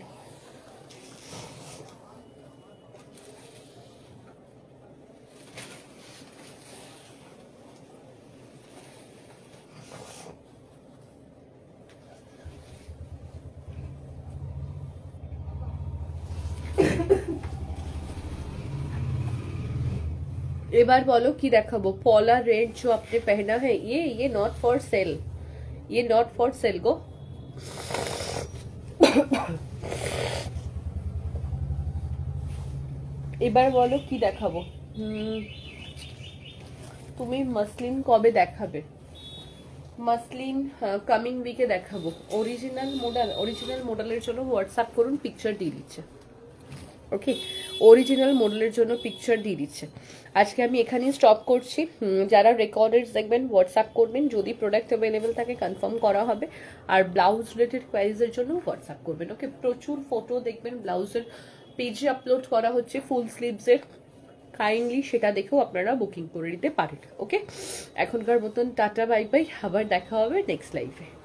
এবার বলো কি দেখাবো পলা রেড जो आपने पहना है ये ये नॉट फॉर सेल ये नॉट फॉर सेल गो এবার বলো কি দেখাবো হুম, তুমি মাসলিন কবে দেখাবে মাসলিন কামিং উইকে দেখাবো অরিজিনাল মডেল অরিজিনাল মডেলের জন্য হোয়াটসঅ্যাপ করুন পিকচার দিয়ে দিচ্ছে ওকে অরিজিনাল মডেলের জন্য পিকচার দিয়ে দিচ্ছে আজকে আমি এখানেই স্টপ করছি। যারা রেকর্ডেড দেখবেন হোয়াটসঅ্যাপ করবেন, যদি প্রোডাক্ট অ্যাভেলেবেল থাকে কনফার্ম করা হবে। আর ব্লাউজ রিলেটেড কোয়ারিজের জন্য হোয়াটসঅ্যাপ করবেন ওকে প্রচুর ফটো দেখবেন ব্লাউজের পেজে আপলোড করা হচ্ছে ফুল স্লিভসের কাইন্ডলি সেটা দেখেও আপনারা বুকিং করে নিতে পারেন ওকে এখনকার মতন টাটা বাই বাই আবার দেখা হবে নেক্সট লাইফে